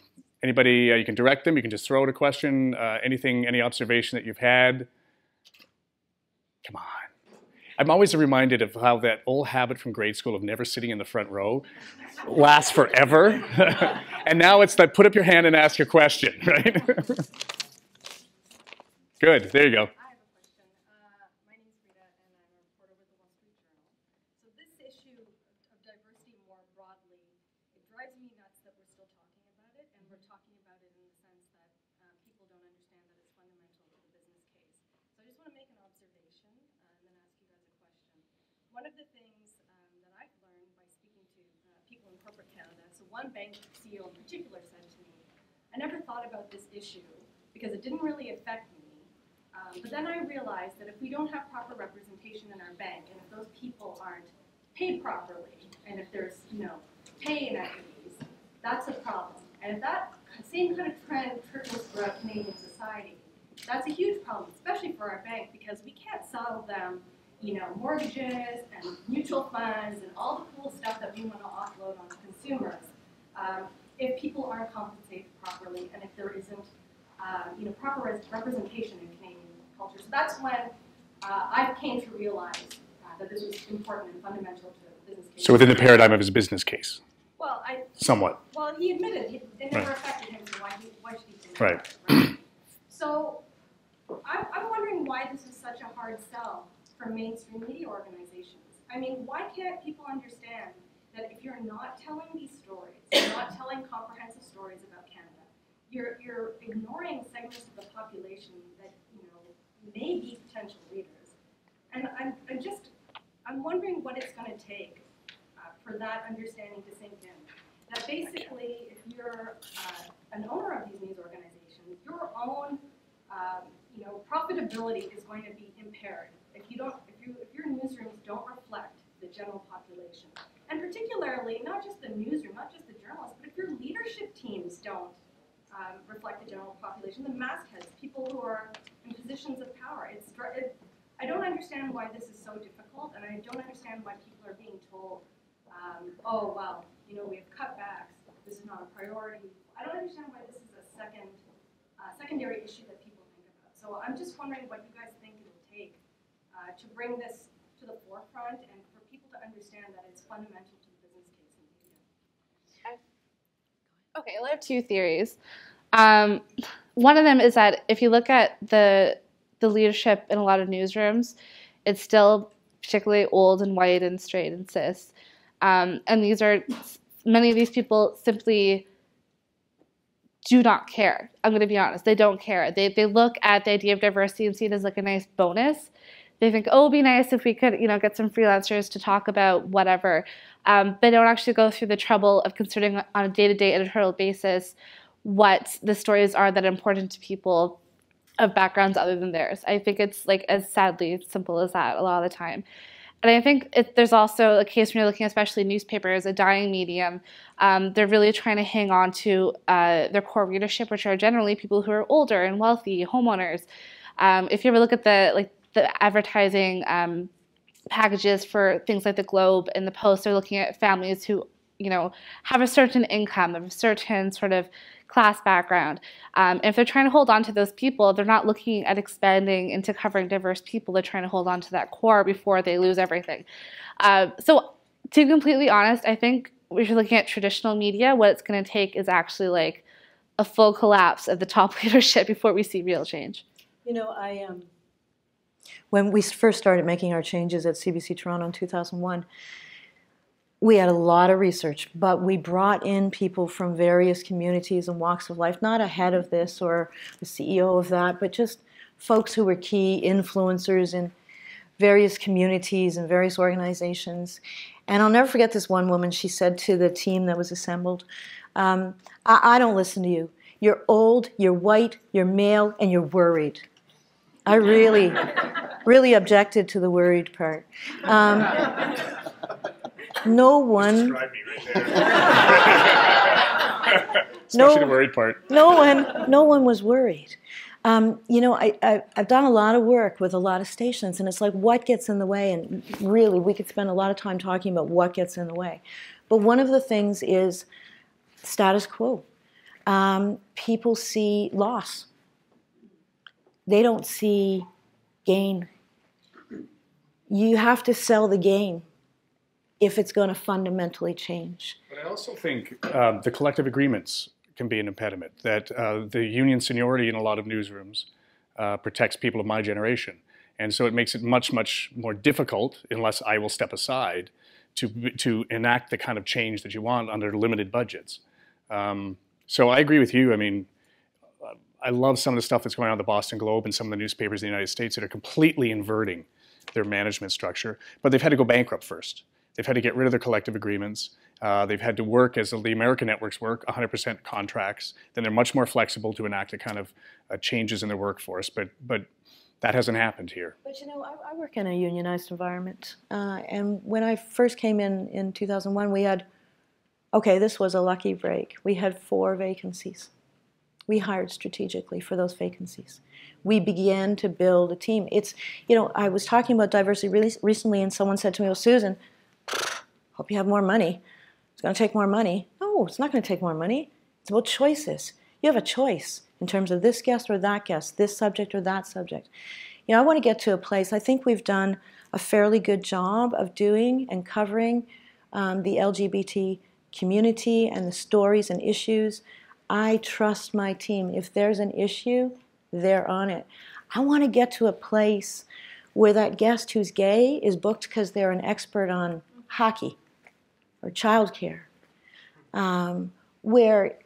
anybody, uh, you can direct them, you can just throw out a question, uh, anything, any observation that you've had. Come on. I'm always reminded of how that old habit from grade school of never sitting in the front row lasts forever. and now it's like put up your hand and ask a question, right? Good, there you go. One of the things um, that I've learned by speaking to uh, people in corporate Canada, so one bank CEO in particular said to me, I never thought about this issue because it didn't really affect me. Um, but then I realized that if we don't have proper representation in our bank, and if those people aren't paid properly, and if there's you know pay inequities, that's a problem. And if that same kind of trend trickles throughout Canadian society, that's a huge problem, especially for our bank, because we can't sell them you know, mortgages and mutual funds and all the cool stuff that we want to offload on consumers um, if people aren't compensated properly and if there isn't um, you know, proper representation in Canadian culture. So that's when uh, I came to realize uh, that this was important and fundamental to the business case. So within the paradigm of his business case? Well, I... Somewhat. Well, he admitted it, it never right. affected him, so why, he, why should he think right. That, right? so I'm, I'm wondering why this is such a hard sell for mainstream media organizations. I mean, why can't people understand that if you're not telling these stories, not telling comprehensive stories about Canada, you're, you're ignoring segments of the population that you know may be potential leaders. And I'm, I'm just, I'm wondering what it's going to take uh, for that understanding to sink in. That basically, if you're uh, an owner of these news organizations, your own um, you know, profitability is going to be impaired if you don't, if you, if your newsrooms don't reflect the general population. And particularly, not just the newsroom, not just the journalists, but if your leadership teams don't um, reflect the general population, the mastheads, people who are in positions of power, it's, it, I don't understand why this is so difficult, and I don't understand why people are being told, um, oh, well, you know, we have cutbacks, this is not a priority. I don't understand why this is a second, uh, secondary issue that people think about. So I'm just wondering what you guys think uh, to bring this to the forefront and for people to understand that it's fundamental to the business case in media. Okay, I have two theories. Um, one of them is that if you look at the the leadership in a lot of newsrooms, it's still particularly old and white and straight and cis, um, and these are many of these people simply do not care. I'm going to be honest; they don't care. They they look at the idea of diversity and see it as like a nice bonus, they think, oh, it'd be nice if we could, you know, get some freelancers to talk about whatever. Um, they don't actually go through the trouble of considering on a day-to-day editorial basis what the stories are that are important to people of backgrounds other than theirs. I think it's like as sadly simple as that a lot of the time. And I think it, there's also a case when you're looking, especially newspapers, a dying medium. Um, they're really trying to hang on to uh, their core readership, which are generally people who are older and wealthy, homeowners. Um, if you ever look at the like the advertising um, packages for things like the Globe and the Post are looking at families who, you know, have a certain income, have a certain sort of class background. Um, if they're trying to hold on to those people, they're not looking at expanding into covering diverse people. They're trying to hold on to that core before they lose everything. Uh, so, to be completely honest, I think if you're looking at traditional media, what it's going to take is actually like a full collapse of the top leadership before we see real change. You know, I um, when we first started making our changes at CBC Toronto in 2001, we had a lot of research, but we brought in people from various communities and walks of life, not a head of this or the CEO of that, but just folks who were key influencers in various communities and various organizations. And I'll never forget this one woman. She said to the team that was assembled, Um, I, I don't listen to you. You're old, you're white, you're male, and you're worried. I really, really objected to the worried part. Um, no one, Describe me right. Especially No. the worried part. no one, no one was worried. Um, you know, I, I, I've done a lot of work with a lot of stations, and it's like what gets in the way. And really, we could spend a lot of time talking about what gets in the way. But one of the things is status quo. Um, people see loss. They don't see gain. You have to sell the gain if it's going to fundamentally change. But I also think um, the collective agreements can be an impediment. That uh, the union seniority in a lot of newsrooms uh, protects people of my generation, and so it makes it much, much more difficult, unless I will step aside, to to enact the kind of change that you want under limited budgets. Um, so I agree with you. I mean, I love some of the stuff that's going on in the Boston Globe and some of the newspapers in the United States that are completely inverting their management structure, but they've had to go bankrupt first. They've had to get rid of their collective agreements. Uh, they've had to work as the American networks work, 100% contracts. Then they're much more flexible to enact the kind of uh, changes in their workforce. But but that hasn't happened here. But you know, I, I work in a unionized environment, uh, and when I first came in in 2001, we had, okay, this was a lucky break. We had four vacancies. We hired strategically for those vacancies. We began to build a team. It's, you know, I was talking about diversity really recently, and someone said to me, "Well, Susan, hope you have more money. It's going to take more money." No, it's not going to take more money. It's about choices. You have a choice in terms of this guest or that guest, this subject or that subject. You know, I want to get to a place. I think we've done a fairly good job of doing and covering um, the LGBT community and the stories and issues. I trust my team. If there's an issue, they're on it. I want to get to a place where that guest who's gay is booked because they're an expert on hockey or childcare, um, where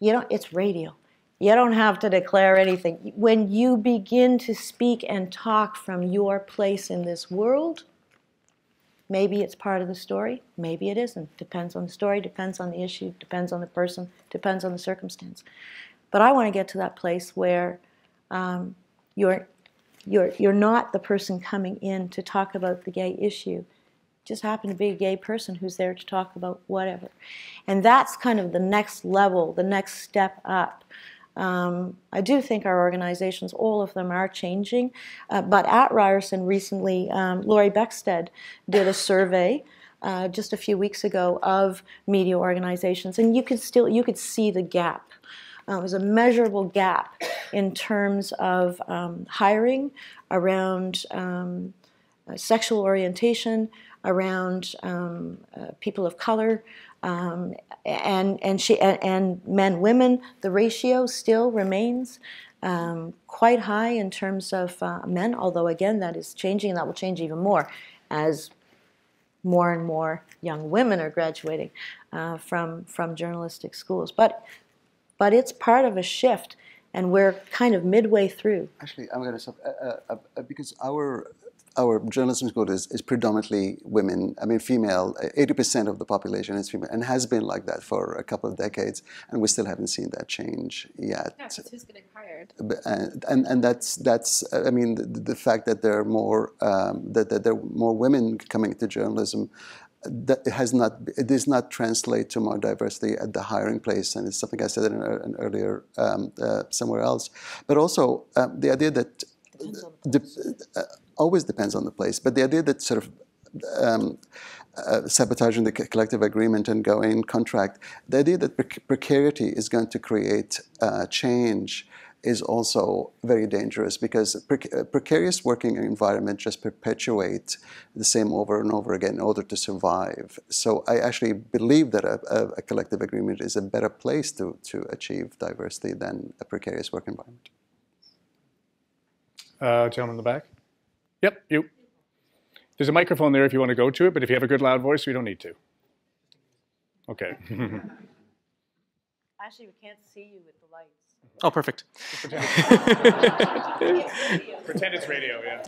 you know it's radio. You don't have to declare anything. When you begin to speak and talk from your place in this world, maybe it's part of the story, maybe it isn't. Depends on the story, depends on the issue, depends on the person, depends on the circumstance. But I want to get to that place where um, you're, you're, you're not the person coming in to talk about the gay issue. Just happen to be a gay person who's there to talk about whatever. And that's kind of the next level, the next step up. Um, I do think our organizations, all of them, are changing. Uh, but at Ryerson recently, um, Lori Beckstead did a survey uh, just a few weeks ago of media organizations, and you could still you could see the gap. Uh, it was a measurable gap in terms of um, hiring around um, uh, sexual orientation, around um, uh, people of color, um, and and she and, and men women. The ratio still remains um, quite high in terms of uh, men. Although again, that is changing, and that will change even more as more and more young women are graduating uh, from from journalistic schools. But but it's part of a shift, and we're kind of midway through. Actually, I'm going to stop uh, uh, uh, because our our journalism school is, is predominantly women. I mean, female. Eighty percent of the population is female, and has been like that for a couple of decades, and we still haven't seen that change yet. Yeah, who's getting hired? But, uh, and and that's that's I mean the, the fact that there are more um, that, that there are more women coming into journalism that has not it does not translate to more diversity at the hiring place and it's something I said in an earlier um, uh, somewhere else but also um, the idea that uh, always depends on the place but the idea that sort of um, uh, sabotaging the collective agreement and going contract the idea that prec- precarity is going to create uh, change is also very dangerous because prec- uh, precarious working environment just perpetuate the same over and over again in order to survive. So I actually believe that a, a, a collective agreement is a better place to, to achieve diversity than a precarious work environment. Uh, gentleman in the back. Yep, you. There's a microphone there if you want to go to it, but if you have a good loud voice, we don't need to. Okay. Actually, we can't see you with the lights. Oh, perfect. Pretend it's radio, yeah.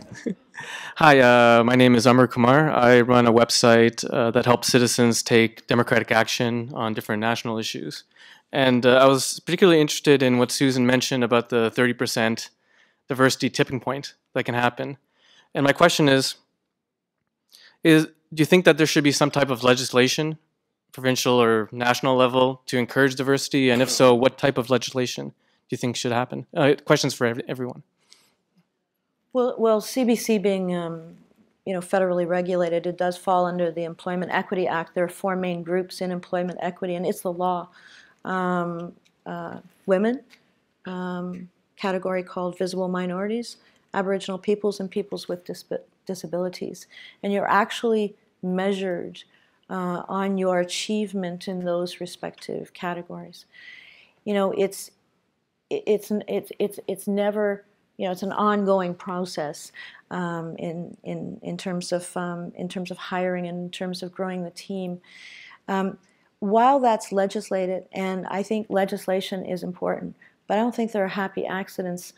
Hi, uh, my name is Amar Kumar. I run a website uh, that helps citizens take democratic action on different national issues. And uh, I was particularly interested in what Susan mentioned about the 30% diversity tipping point that can happen. And my question is, is do you think that there should be some type of legislation, provincial or national level, to encourage diversity? And if so, what type of legislation do you think should happen? Uh, questions for every, everyone. Well, well, CBC being um, you know federally regulated, it does fall under the Employment Equity Act. There are four main groups in employment equity, and it's the law. Um, uh, women, um, category called visible minorities, Aboriginal peoples, and peoples with disabilities, and you're actually measured uh, on your achievement in those respective categories. You know, it's it's it's it's it's never you know it's an ongoing process um, in in in terms of um, in terms of hiring and in terms of growing the team. Um, while that's legislated, and I think legislation is important, but I don't think there are happy accidents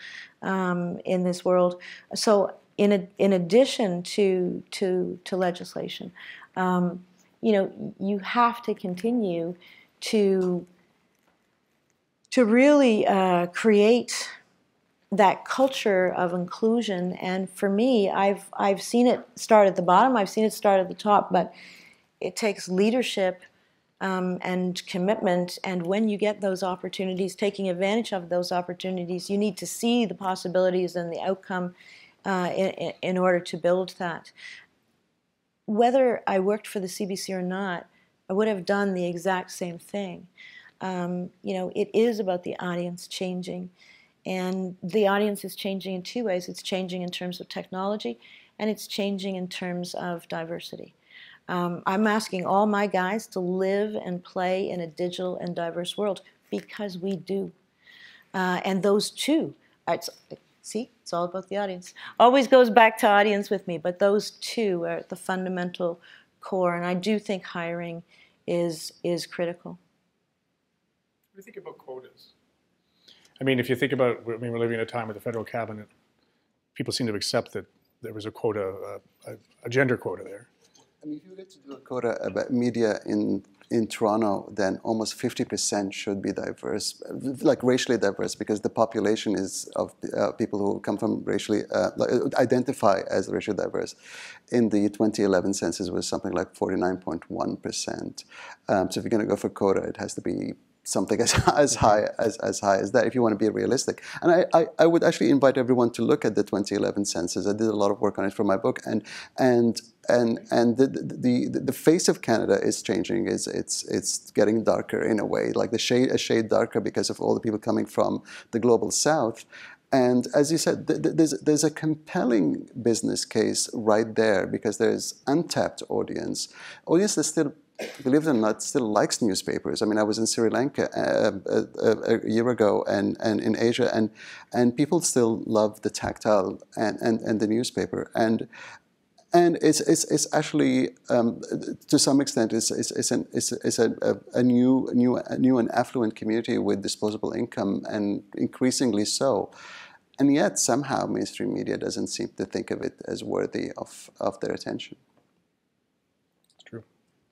um, in this world. So in, a, in addition to, to, to legislation, um, you know, you have to continue to, to really uh, create that culture of inclusion. And for me, I've, I've seen it start at the bottom, I've seen it start at the top, but it takes leadership um, and commitment. And when you get those opportunities, taking advantage of those opportunities, you need to see the possibilities and the outcome uh, in, in order to build that. Whether I worked for the CBC or not, I would have done the exact same thing. Um, you know, it is about the audience changing. And the audience is changing in two ways. It's changing in terms of technology, and it's changing in terms of diversity. Um, I'm asking all my guys to live and play in a digital and diverse world because we do. Uh, and those two, it's, see, it's all about the audience. Always goes back to audience with me, but those two are the fundamental core, and I do think hiring is is critical. What do you think about quotas? I mean, if you think about, I mean, we're living in a time with the federal cabinet, people seem to accept that there was a quota, uh, a, a gender quota there. I mean, if you get to do a quota about media in in Toronto, then almost 50% should be diverse, like racially diverse, because the population is of uh, people who come from racially, uh, identify as racially diverse. In the 2011 census was something like 49.1%. Um, so if you're going to go for quota, it has to be something as, as high as, as high as that if you want to be realistic. And I, I, I, would actually invite everyone to look at the 2011 census. I did a lot of work on it for my book, and and and and the the, the face of Canada is changing. Is it's it's getting darker in a way, like the shade a shade darker because of all the people coming from the global south. And as you said, there's, there's a compelling business case right there because there's untapped audience. Audience that still believe it or not, still likes newspapers. I mean, I was in Sri Lanka uh, a, uh, uh, a, year ago and, and in Asia, and, and people still love the tactile and, and, and the newspaper. And, and it's, it's, it's actually, um, to some extent, it's, it's, it's, an, it's, it's a, a, new, new, a new and affluent community with disposable income, and increasingly so. And yet, somehow, mainstream media doesn't seem to think of it as worthy of, of their attention. It's true.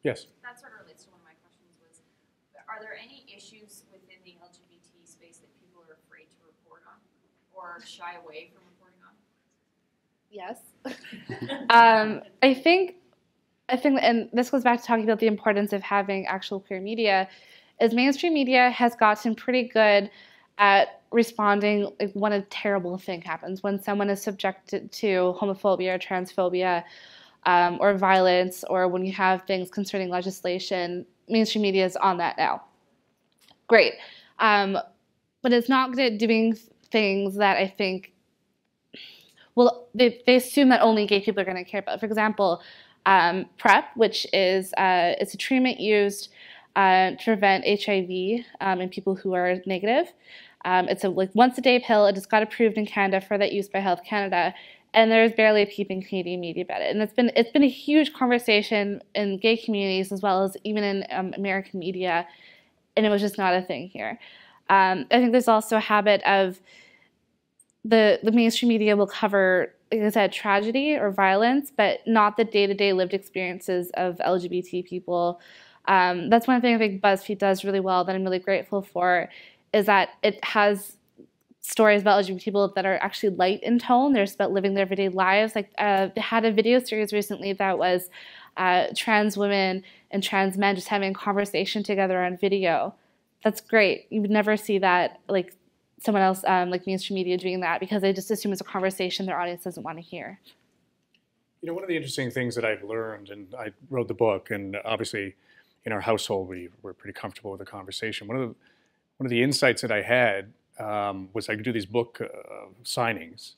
Yes. That sort of relates to one of my questions was, are there any issues within the LGBT space that people are afraid to report on or shy away from reporting on? Yes. Um, I think, I think, and this goes back to talking about the importance of having actual queer media, is mainstream media has gotten pretty good at responding like, when a terrible thing happens, when someone is subjected to homophobia or transphobia um, or violence, or when you have things concerning legislation, mainstream media is on that now. Great. Um, but it's not good at doing things that I think, well, they, they assume that only gay people are going to care about. For example, um, PrEP, which is uh, it's a treatment used uh, to prevent HIV um, in people who are negative. Um, it's a like once a day pill. It just got approved in Canada for that use by Health Canada, and there's barely a peep in Canadian media about it. And it's been it's been a huge conversation in gay communities as well as even in um, American media. and it was just not a thing here. Um, I think there's also a habit of the the mainstream media will cover, like I said, tragedy or violence, but not the day to day lived experiences of LGBT people. Um, that's one thing I think BuzzFeed does really well that I'm really grateful for, is that it has stories about LGBT people that are actually light in tone. They're about living their everyday lives. Like uh, they had a video series recently that was uh, trans women and trans men just having a conversation together on video. That's great. You would never see that like someone else um, like mainstream media doing that because they just assume it's a conversation their audience doesn't want to hear. You know, one of the interesting things that I've learned, and I wrote the book, and obviously in our household we were pretty comfortable with the conversation. One of the one of the insights that I had um, was I could do these book uh, signings,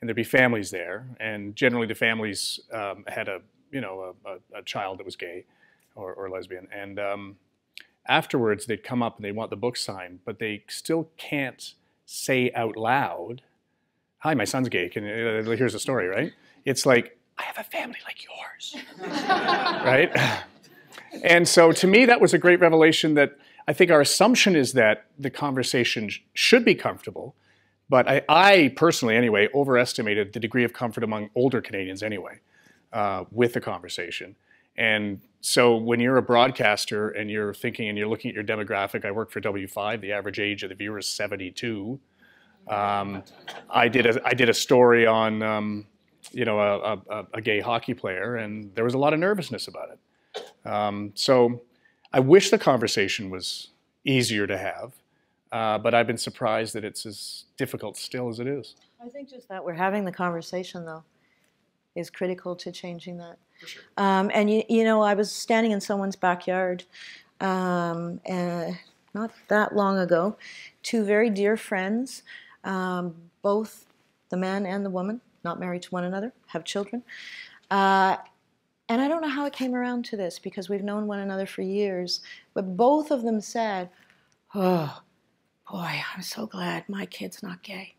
and there'd be families there, and generally the families um, had a you know a, a, child that was gay or, or lesbian, and um, afterwards they'd come up and they want the book signed, but they still can't say out loud, "Hi, my son's gay." Can uh, here's the story, right? It's like I have a family like yours, right? and so to me, that was a great revelation. That I think our assumption is that the conversation sh should be comfortable, but I, I, personally, anyway, overestimated the degree of comfort among older Canadians anyway uh, with the conversation. And so when you're a broadcaster and you're thinking and you're looking at your demographic, I work for W5, the average age of the viewer is 72. Um, I, did a, I did a story on, um, you know, a, a, a, gay hockey player, and there was a lot of nervousness about it. Um, so I wish the conversation was easier to have, uh, but I've been surprised that it's as difficult still as it is. I think just that we're having the conversation, though, is critical to changing that. Sure. Um, and you, you know, I was standing in someone's backyard, um, and not that long ago. Two very dear friends, um, both the man and the woman, not married to one another, have children. Uh, and I don't know how it came around to this because we've known one another for years, but both of them said, "Oh, boy, I'm so glad my kid's not gay."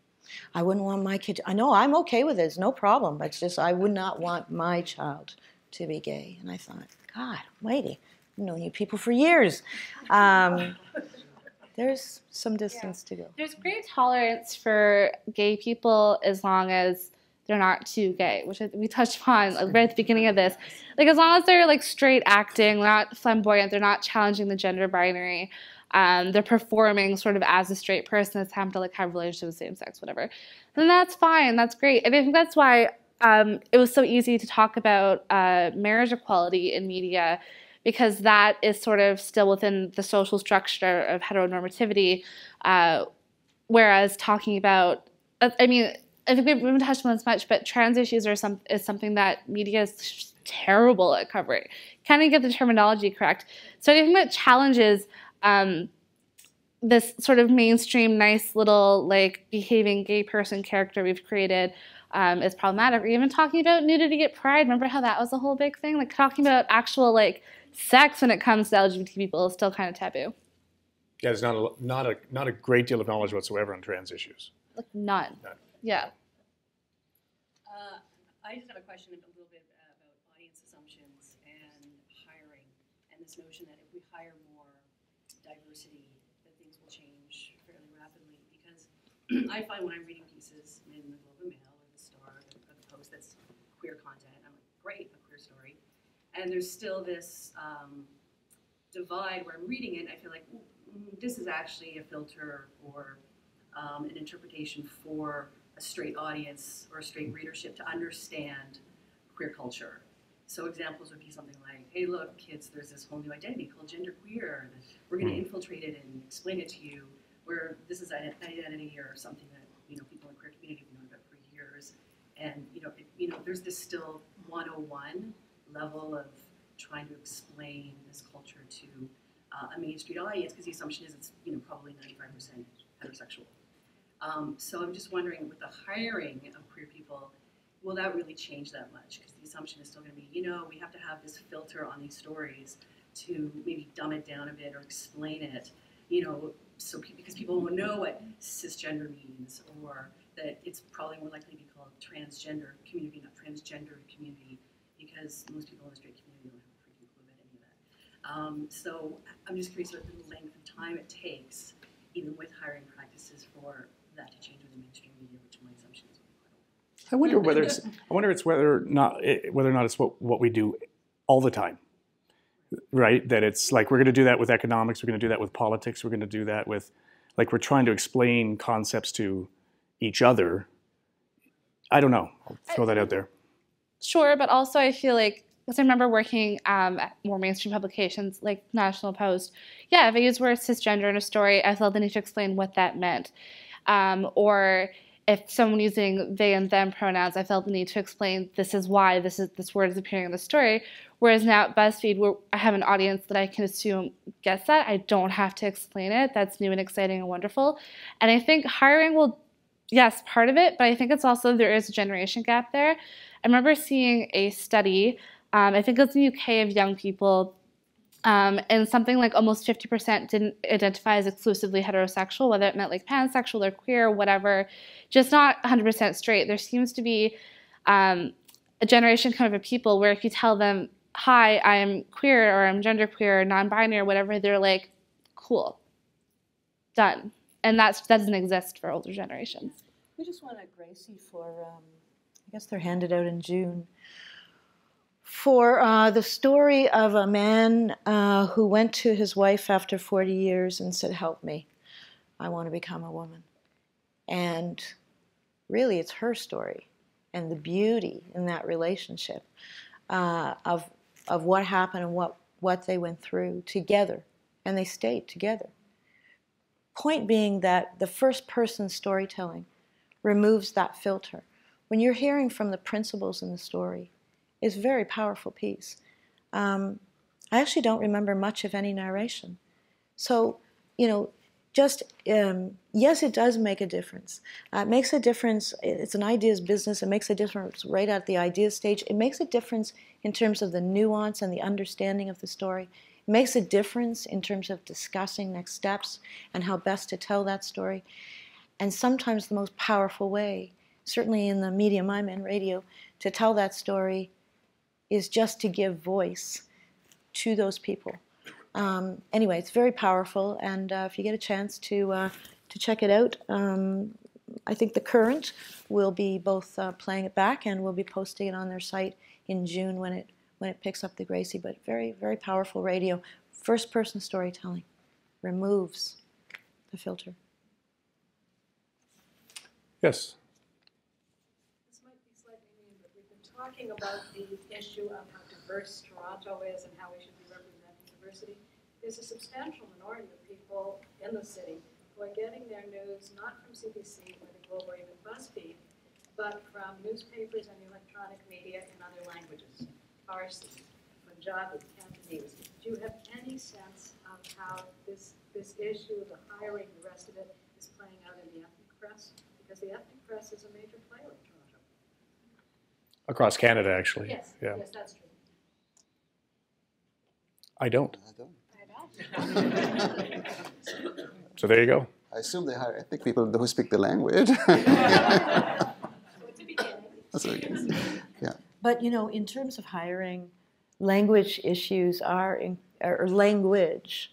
I wouldn't want my kid. I know I'm okay with it. It's no problem. It's just I would not want my child to be gay. And I thought, God, waiting. I've known you people for years. Um, there's some distance yeah. to go. There's great tolerance for gay people as long as they're not too gay, which we touched upon like, right at the beginning of this. Like as long as they're like straight acting, not flamboyant, they're not challenging the gender binary um, they're performing sort of as a straight person having to like have relationships with same sex, whatever, then that's fine. That's great. And I think that's why um, it was so easy to talk about uh, marriage equality in media because that is sort of still within the social structure of heteronormativity. Uh, whereas talking about, uh, I mean, I think we haven't touched on this much, but trans issues are some is something that media is terrible at covering. Can't even get the terminology correct. So anything that challenges um, this sort of mainstream, nice little like behaving gay person character we've created um, is problematic. Or even talking about nudity at Pride. Remember how that was a whole big thing? Like talking about actual like sex when it comes to LGBT people is still kind of taboo. Yeah, there's not a, not a not a great deal of knowledge whatsoever on trans issues. Like none. none. Yeah. Uh, I just have a question a little bit about audience assumptions and hiring, and this notion that if we hire more diversity, that things will change fairly rapidly. Because I find when I'm reading pieces in the Globe and Mail or the Star or the Post that's queer content, I'm like, great, a queer story. And there's still this um, divide where I'm reading it, and I feel like mm, this is actually a filter or um, an interpretation for a straight audience or a straight readership to understand queer culture. So examples would be something like, hey, look, kids, there's this whole new identity called genderqueer. We're going to hmm. infiltrate it and explain it to you, where this is an identity or something that you know people in queer community have known about for years. And you know, it, you know, there's this still 101 level of trying to explain this culture to uh, a Main Street audience because the assumption is it's you know probably 95% heterosexual. Um, so I'm just wondering, with the hiring of queer people, will that really change that much? Because the assumption is still going to be, you know, we have to have this filter on these stories to maybe dumb it down a bit or explain it, you know, so because people will know what cisgender means or that it's probably more likely to be called transgender community, not transgender community, because most people in the straight community don't have a freaking clue about any of that. Um, so I'm just curious about the length of time it takes, even with hiring practices, for that to change within mainstream media, which my assumption is. I wonder whether it's I wonder it's whether or not it, whether or not it's what, what we do all the time, right? That it's like we're going to do that with economics, we're going to do that with politics, we're going to do that with like we're trying to explain concepts to each other. I don't know. I'll throw that out there. Sure, but also I feel like because I remember working um, at more mainstream publications like National Post. Yeah, if I use word cisgender in a story, I felt the need to explain what that meant. Um, or if someone using they and them pronouns, I felt the need to explain this is why this is this word is appearing in the story. Whereas now at BuzzFeed, I have an audience that I can assume gets that, I don't have to explain it. That's new and exciting and wonderful. And I think hiring will, yes, part of it, but I think it's also there is a generation gap there. I remember seeing a study um, I think it was in the UK of young people, um, and something like almost 50% didn't identify as exclusively heterosexual, whether it meant like pansexual or queer or whatever, just not 100% straight. There seems to be um, a generation kind of a people where if you tell them, hi, I'm queer or I'm genderqueer or non-binary or whatever, they're like, cool, done. And that's, that doesn't exist for older generations. We just won a Gracie for, um, I guess they're handed out in June for uh, the story of a man uh, who went to his wife after 40 years and said, Help me. I want to become a woman. And really, it's her story and the beauty in that relationship uh, of, of what happened and what, what they went through together. And they stayed together. Point being that the first person storytelling removes that filter. When you're hearing from the principals in the story, is a very powerful piece. Um, I actually don't remember much of any narration. So, you know, just, um, yes, it does make a difference. Uh, it makes a difference. It's an ideas business. It makes a difference right at the idea stage. It makes a difference in terms of the nuance and the understanding of the story. It makes a difference in terms of discussing next steps and how best to tell that story. And sometimes the most powerful way, certainly in the medium I'm in, radio, to tell that story is just to give voice to those people. Um, anyway, it's very powerful, and uh, if you get a chance to uh, to check it out, um, I think the Current will be both uh, playing it back and will be posting it on their site in June when it when it picks up the Gracie. But very very powerful radio, first person storytelling, removes the filter. Yes. This might be slightly new, but we've been talking about the issue of how diverse Toronto is and how we should representing there's a substantial minority of people in the city who are getting their news not from CBC or the Globe or even BuzzFeed, but from newspapers and electronic media in other languages, Farsi, Punjabi, Cantonese. Do you have any sense of how this, this issue, the hiring, the rest of it, is playing out in the ethnic press? Because the ethnic press is a major player in Toronto. Across Canada, actually. Yes, Yeah. yes, that's true. I don't. I don't. So there you go. I assume they hire ethnic people who speak the language. So it's. That's what it is. Yeah. But you know, in terms of hiring, language issues are, in, or language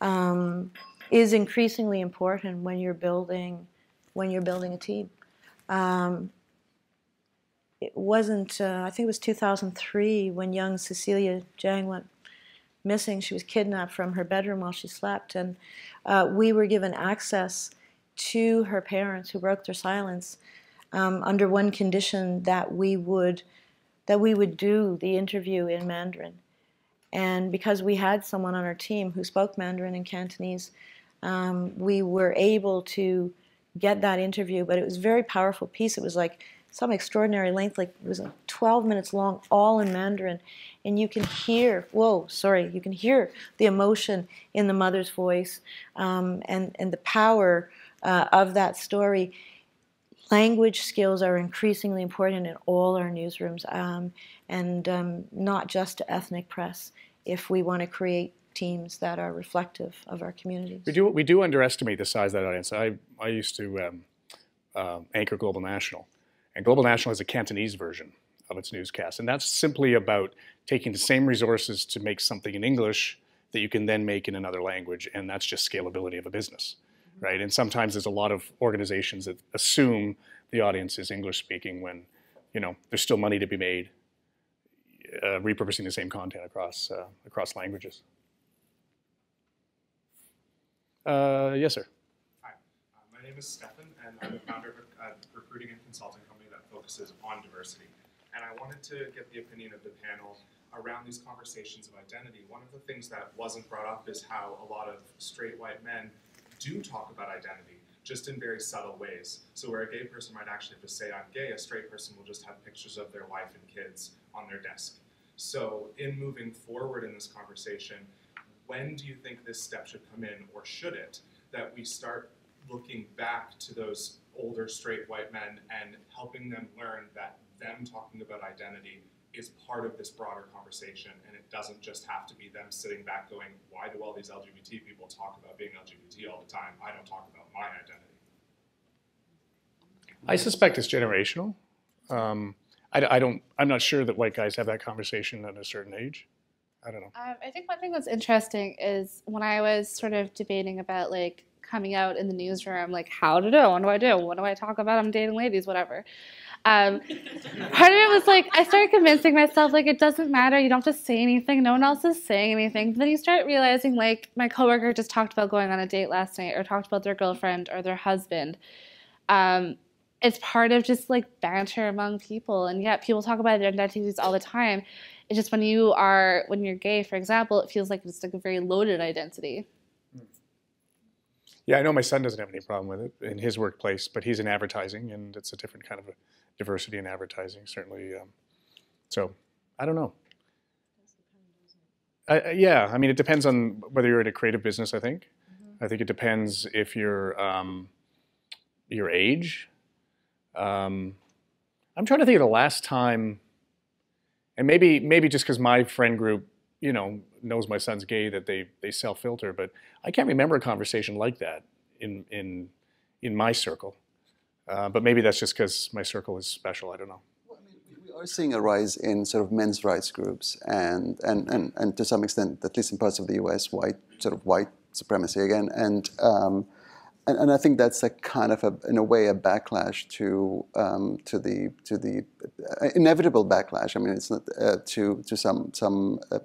um, is increasingly important when you're building when you're building a team. Um, it wasn't. Uh, I think it was 2003 when young Cecilia Zhang went missing. She was kidnapped from her bedroom while she slept, and uh, we were given access to her parents who broke their silence um, under one condition that we would that we would do the interview in Mandarin. And because we had someone on our team who spoke Mandarin and Cantonese, um, we were able to get that interview. But it was a very powerful piece. It was like some extraordinary length, like it was like 12 minutes long, all in Mandarin. And you can hear, whoa, sorry, you can hear the emotion in the mother's voice um, and, and the power uh, of that story language skills are increasingly important in all our newsrooms um, and um, not just to ethnic press if we want to create teams that are reflective of our communities. We do we do underestimate the size of that audience. I I used to uh, anchor Global National, and Global National has a Cantonese version of its newscast, and that's simply about taking the same resources to make something in English that you can then make in another language, and that's just scalability of a business, right? And sometimes there's a lot of organizations that assume the audience is English speaking when, you know, there's still money to be made uh, repurposing the same content across uh, across languages. Uh, yes, sir. Hi, uh, my name is Stefan, and I'm the founder of a, a recruiting and consulting focuses on diversity. And I wanted to get the opinion of the panel around these conversations of identity. One of the things that wasn't brought up is how a lot of straight white men do talk about identity, just in very subtle ways. So where a gay person might actually just say, I'm gay, a straight person will just have pictures of their wife and kids on their desk. So in moving forward in this conversation, when do you think this step should come in, or should it, that we start looking back to those older straight white men and helping them learn that them talking about identity is part of this broader conversation, and it doesn't just have to be them sitting back going, why do all these LGBT people talk about being LGBT all the time? I don't talk about my identity. I suspect it's generational. Um, I, I, don't. I'm not sure that white guys have that conversation at a certain age. I don't know. Um, I think one thing that's interesting is when I was sort of debating about like coming out in the newsroom, like how to do, what do I do, what do I talk about? I'm dating ladies, whatever. Um, part of it was like I started convincing myself like it doesn't matter. You don't have to say anything. No one else is saying anything. But then you start realizing like my coworker just talked about going on a date last night, or talked about their girlfriend or their husband. Um, it's part of just like banter among people, and yet people talk about their identities all the time. It's just when you are when you're gay, for example, it feels like it's like a very loaded identity. Yeah, I know my son doesn't have any problem with it in his workplace, but he's in advertising, and it's a different kind of a diversity in advertising, certainly. Um, so I don't know. I, yeah, I mean, it depends on whether you're in a creative business. I think. Mm-hmm. I think it depends if you're um, your age. Um, I'm trying to think of the last time, and maybe maybe just because my friend group, you know, knows my son's gay that they they self filter, but I can't remember a conversation like that in in in my circle. Uh, but maybe that's just because my circle is special. I don't know. Well, I mean, we are seeing a rise in sort of men's rights groups, and and and, and to some extent, at least in parts of the U.S., white sort of white supremacy again, and. Um, and, and, I think that's a kind of a, in a way, a backlash to um, to the to the uh, inevitable backlash. I mean, it's not uh, to to some some uh,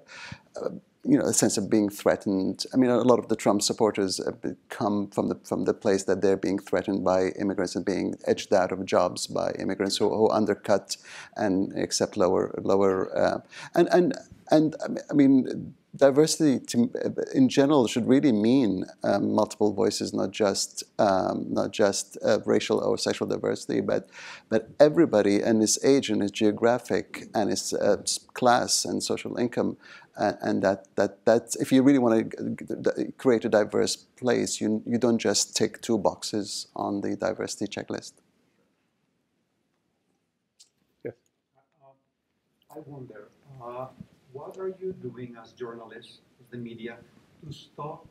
uh, you know, a sense of being threatened. I mean, a lot of the Trump supporters come from the from the place that they're being threatened by immigrants and being edged out of jobs by immigrants who, who undercut and accept lower lower uh, and and and I mean diversity to, in general should really mean um, multiple voices, not just um, not just uh, racial or sexual diversity, but but everybody and his age and his geographic and his uh, class and social income, uh, and that that that if you really want to create a diverse place, you you don't just tick two boxes on the diversity checklist. Yes. I wonder uh, what are you doing as journalists, as the media, to stop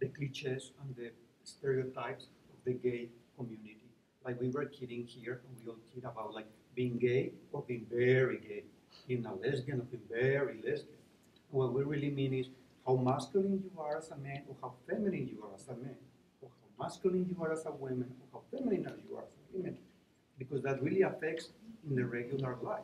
the cliches and the stereotypes of the gay community? Like we were kidding here, and we all kid about like being gay or being very gay, being a lesbian or being very lesbian. And what we really mean is how masculine you are as a man or how feminine you are as a man, or how masculine you are as a woman or how feminine you are as a woman, because that really affects in the regular life.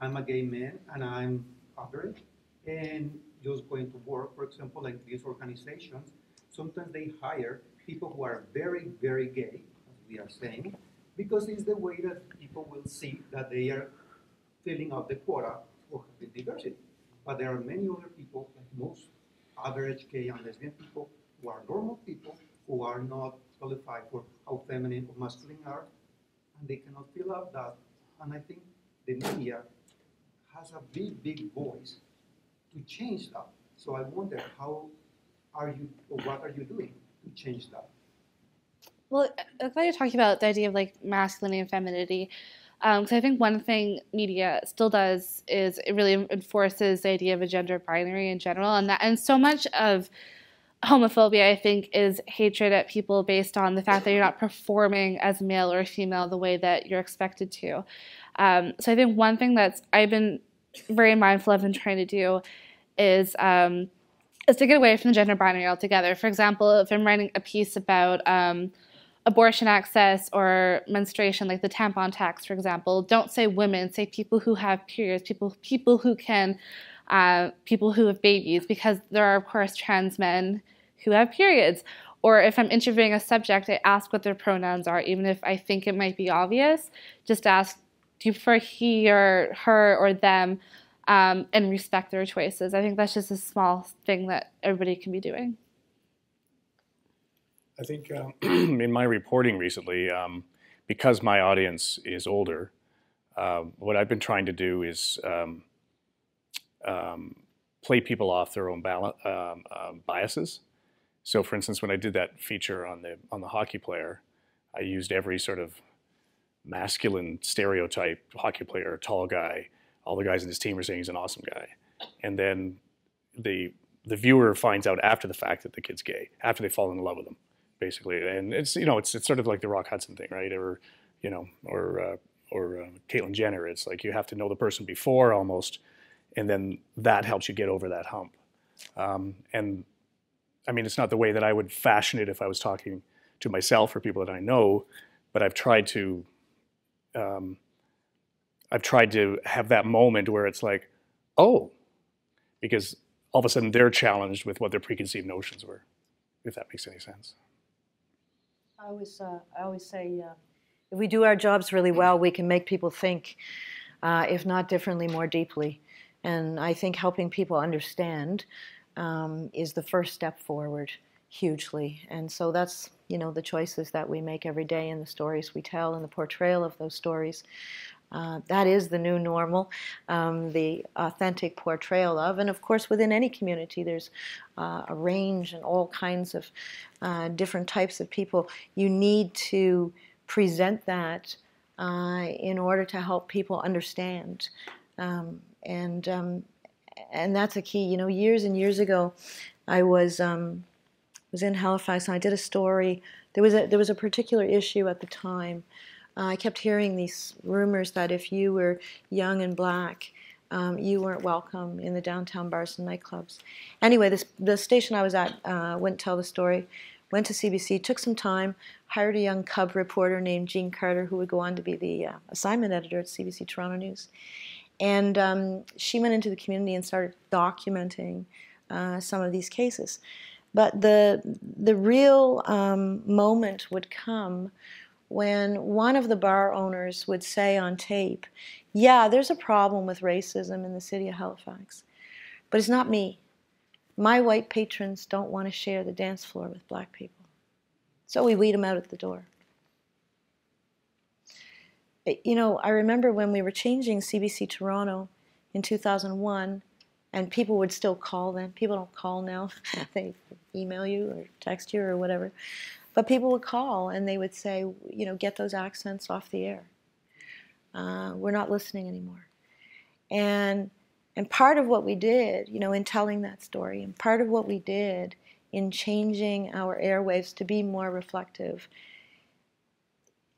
I'm a gay man and I'm average and just going to work, for example, like these organizations, sometimes they hire people who are very, very gay, as we are saying, because it's the way that people will see that they are filling out the quota for the diversity. But there are many other people, like most average gay and lesbian people, who are normal people, who are not qualified for how feminine or masculine are, and they cannot fill out that. And I think the media has a big, big voice to change that. So I wonder how are you, or what are you doing to change that? Well, I'm glad you're talking about the idea of like masculinity and femininity. Because um, I think one thing media still does is it really enforces the idea of a gender binary in general, and that and so much of homophobia, I think, is hatred at people based on the fact that you're not performing as male or female the way that you're expected to. Um, so I think one thing that's I've been very mindful of and trying to do is um, is to get away from the gender binary altogether. For example, if I'm writing a piece about um, abortion access or menstruation, like the tampon tax, for example, don't say women, say people who have periods, people people who can, uh, people who have babies, because there are of course trans men who have periods. Or if I'm interviewing a subject, I ask what their pronouns are, even if I think it might be obvious. Just ask, do you prefer he or her or them? um, and respect their choices. I think that's just a small thing that everybody can be doing. I think uh, in my reporting recently, um, because my audience is older, uh, what I've been trying to do is um, um play people off their own um, um, biases. So, for instance, when I did that feature on the on the hockey player, I used every sort of masculine stereotype: hockey player, tall guy, all the guys in his team are saying he's an awesome guy. And then the the viewer finds out after the fact that the kid's gay, after they fall in love with him, basically. And it's you know it's it's sort of like the Rock Hudson thing, right? Or you know, or uh, or uh, Caitlyn Jenner. It's like you have to know the person before almost, and then that helps you get over that hump. Um, and I mean, it's not the way that I would fashion it if I was talking to myself or people that I know, but I've tried to um, I've tried to have that moment where it's like, oh, because all of a sudden they're challenged with what their preconceived notions were, if that makes any sense. I always, uh, I always say, uh, if we do our jobs really well, we can make people think, uh, if not differently, more deeply. And I think helping people understand um, is the first step forward hugely. And so that's, you know, the choices that we make every day and the stories we tell and the portrayal of those stories. Uh, that is the new normal, um, the authentic portrayal of. And of course, within any community, there's uh, a range and all kinds of uh, different types of people. You need to present that uh, in order to help people understand. Um, and um, and that's a key. You know, years and years ago, I was um, was in Halifax and I did a story. There was a there was a particular issue at the time uh, I kept hearing these rumors that if you were young and black, um, you weren't welcome in the downtown bars and nightclubs. Anyway, this, the station I was at uh, wouldn't tell the story. Went to CBC, took some time, hired a young cub reporter named Jean Carter, who would go on to be the uh, assignment editor at CBC Toronto News. And um, she went into the community and started documenting uh, some of these cases. But the the real um, moment would come when one of the bar owners would say on tape, Yeah, there's a problem with racism in the city of Halifax, but it's not me. My white patrons don't want to share the dance floor with black people. So we weed them out at the door. You know, I remember when we were changing CBC Toronto in 2001, and people would still call them. People don't call now, they email you or text you or whatever. But people would call and they would say, you know, get those accents off the air. Uh, we're not listening anymore. And and part of what we did, you know, in telling that story, and part of what we did in changing our airwaves to be more reflective,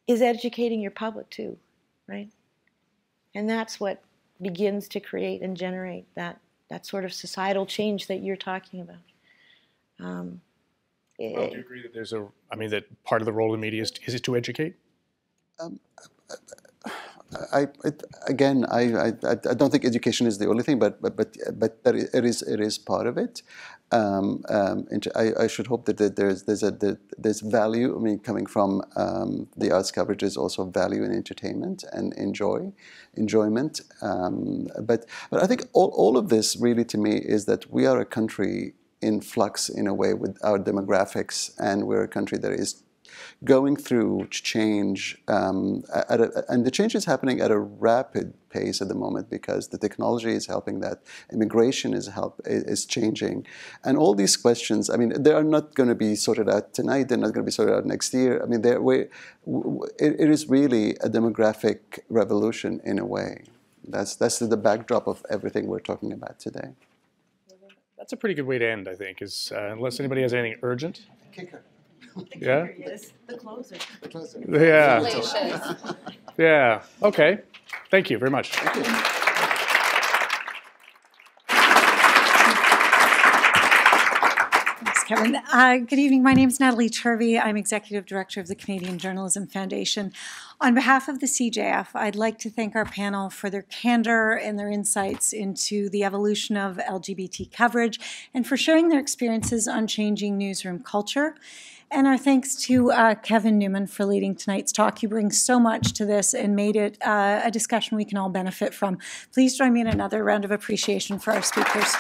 is educating your public too, right? And that's what begins to create and generate that that sort of societal change that you're talking about. Um, well, do you agree that there's a, I mean, that part of the role of the media is, is it to educate? Um, I, I, again, I, I, I don't think education is the only thing, but but but, but it is it is part of it. Um, um, I, I, should hope that there's there's a there's value. I mean, coming from um, the arts coverage is also value in entertainment and enjoy, enjoyment. Um, but but I think all, all of this really to me is that we are a country in flux in a way with our demographics, and we're a country that is going through change, um, a, and the change is happening at a rapid pace at the moment because the technology is helping that, immigration is help is changing, and all these questions. I mean, they are not going to be sorted out tonight. They're not going to be sorted out next year. I mean, we, it, it is really a demographic revolution in a way. That's that's the backdrop of everything we're talking about today that's a pretty good way to end, I think, is uh, unless anybody has anything urgent. Kicker. Yeah? The closer. The closer. Yeah. yeah. Okay. Thank you very much. Thank you. Kevin. Uh, good evening. My name is Natalie Turvey. I'm Executive Director of the Canadian Journalism Foundation. On behalf of the CJF, I'd like to thank our panel for their candor and their insights into the evolution of LGBT coverage and for sharing their experiences on changing newsroom culture. And our thanks to uh, Kevin Newman for leading tonight's talk. You bring so much to this and made it uh, a discussion we can all benefit from. Please join me in another round of appreciation for our speakers.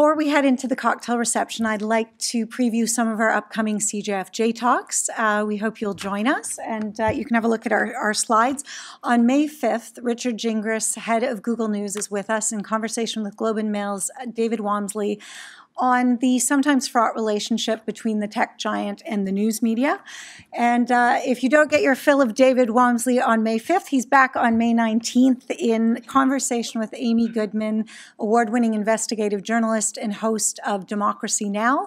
Before we head into the cocktail reception, I'd like to preview some of our upcoming CJFJ talks. Uh, we hope you'll join us, and uh, you can have a look at our, our slides. On May 5th, Richard Gingras, head of Google News, is with us in conversation with Globe and Mail's uh, David Walmsley on the sometimes fraught relationship between the tech giant and the news media. And uh, if you don't get your fill of David Walmsley on May 5th, he's back on May 19th in conversation with Amy Goodman, award winning investigative journalist and host of Democracy Now!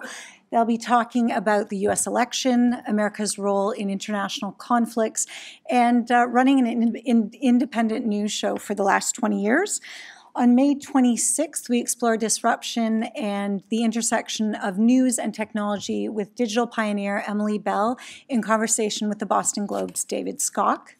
They'll be talking about the US election, America's role in international conflicts, and uh, running an in, in, independent news show for the last 20 years. On May 26th, we explore disruption and the intersection of news and technology with digital pioneer Emily Bell in conversation with the Boston Globe's David Skok.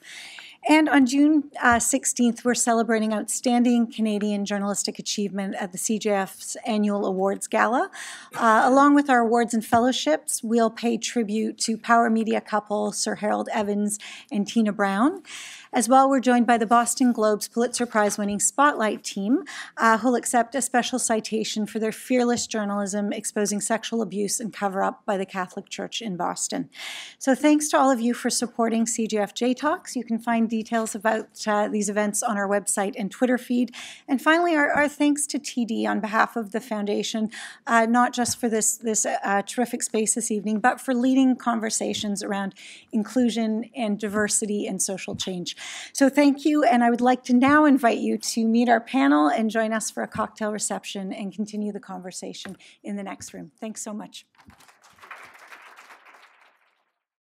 And on June uh, 16th, we're celebrating outstanding Canadian journalistic achievement at the CJF's annual awards gala. Uh, along with our awards and fellowships, we'll pay tribute to Power Media couple Sir Harold Evans and Tina Brown. As well, we're joined by the Boston Globe's Pulitzer Prize winning Spotlight team, uh, who'll accept a special citation for their fearless journalism exposing sexual abuse and cover up by the Catholic Church in Boston. So, thanks to all of you for supporting CJFJ Talks. You can find details about uh, these events on our website and Twitter feed. And finally, our, our thanks to TD on behalf of the foundation, uh, not just for this, this uh, terrific space this evening, but for leading conversations around inclusion and diversity and social change. So thank you, and I would like to now invite you to meet our panel and join us for a cocktail reception and continue the conversation in the next room. Thanks so much.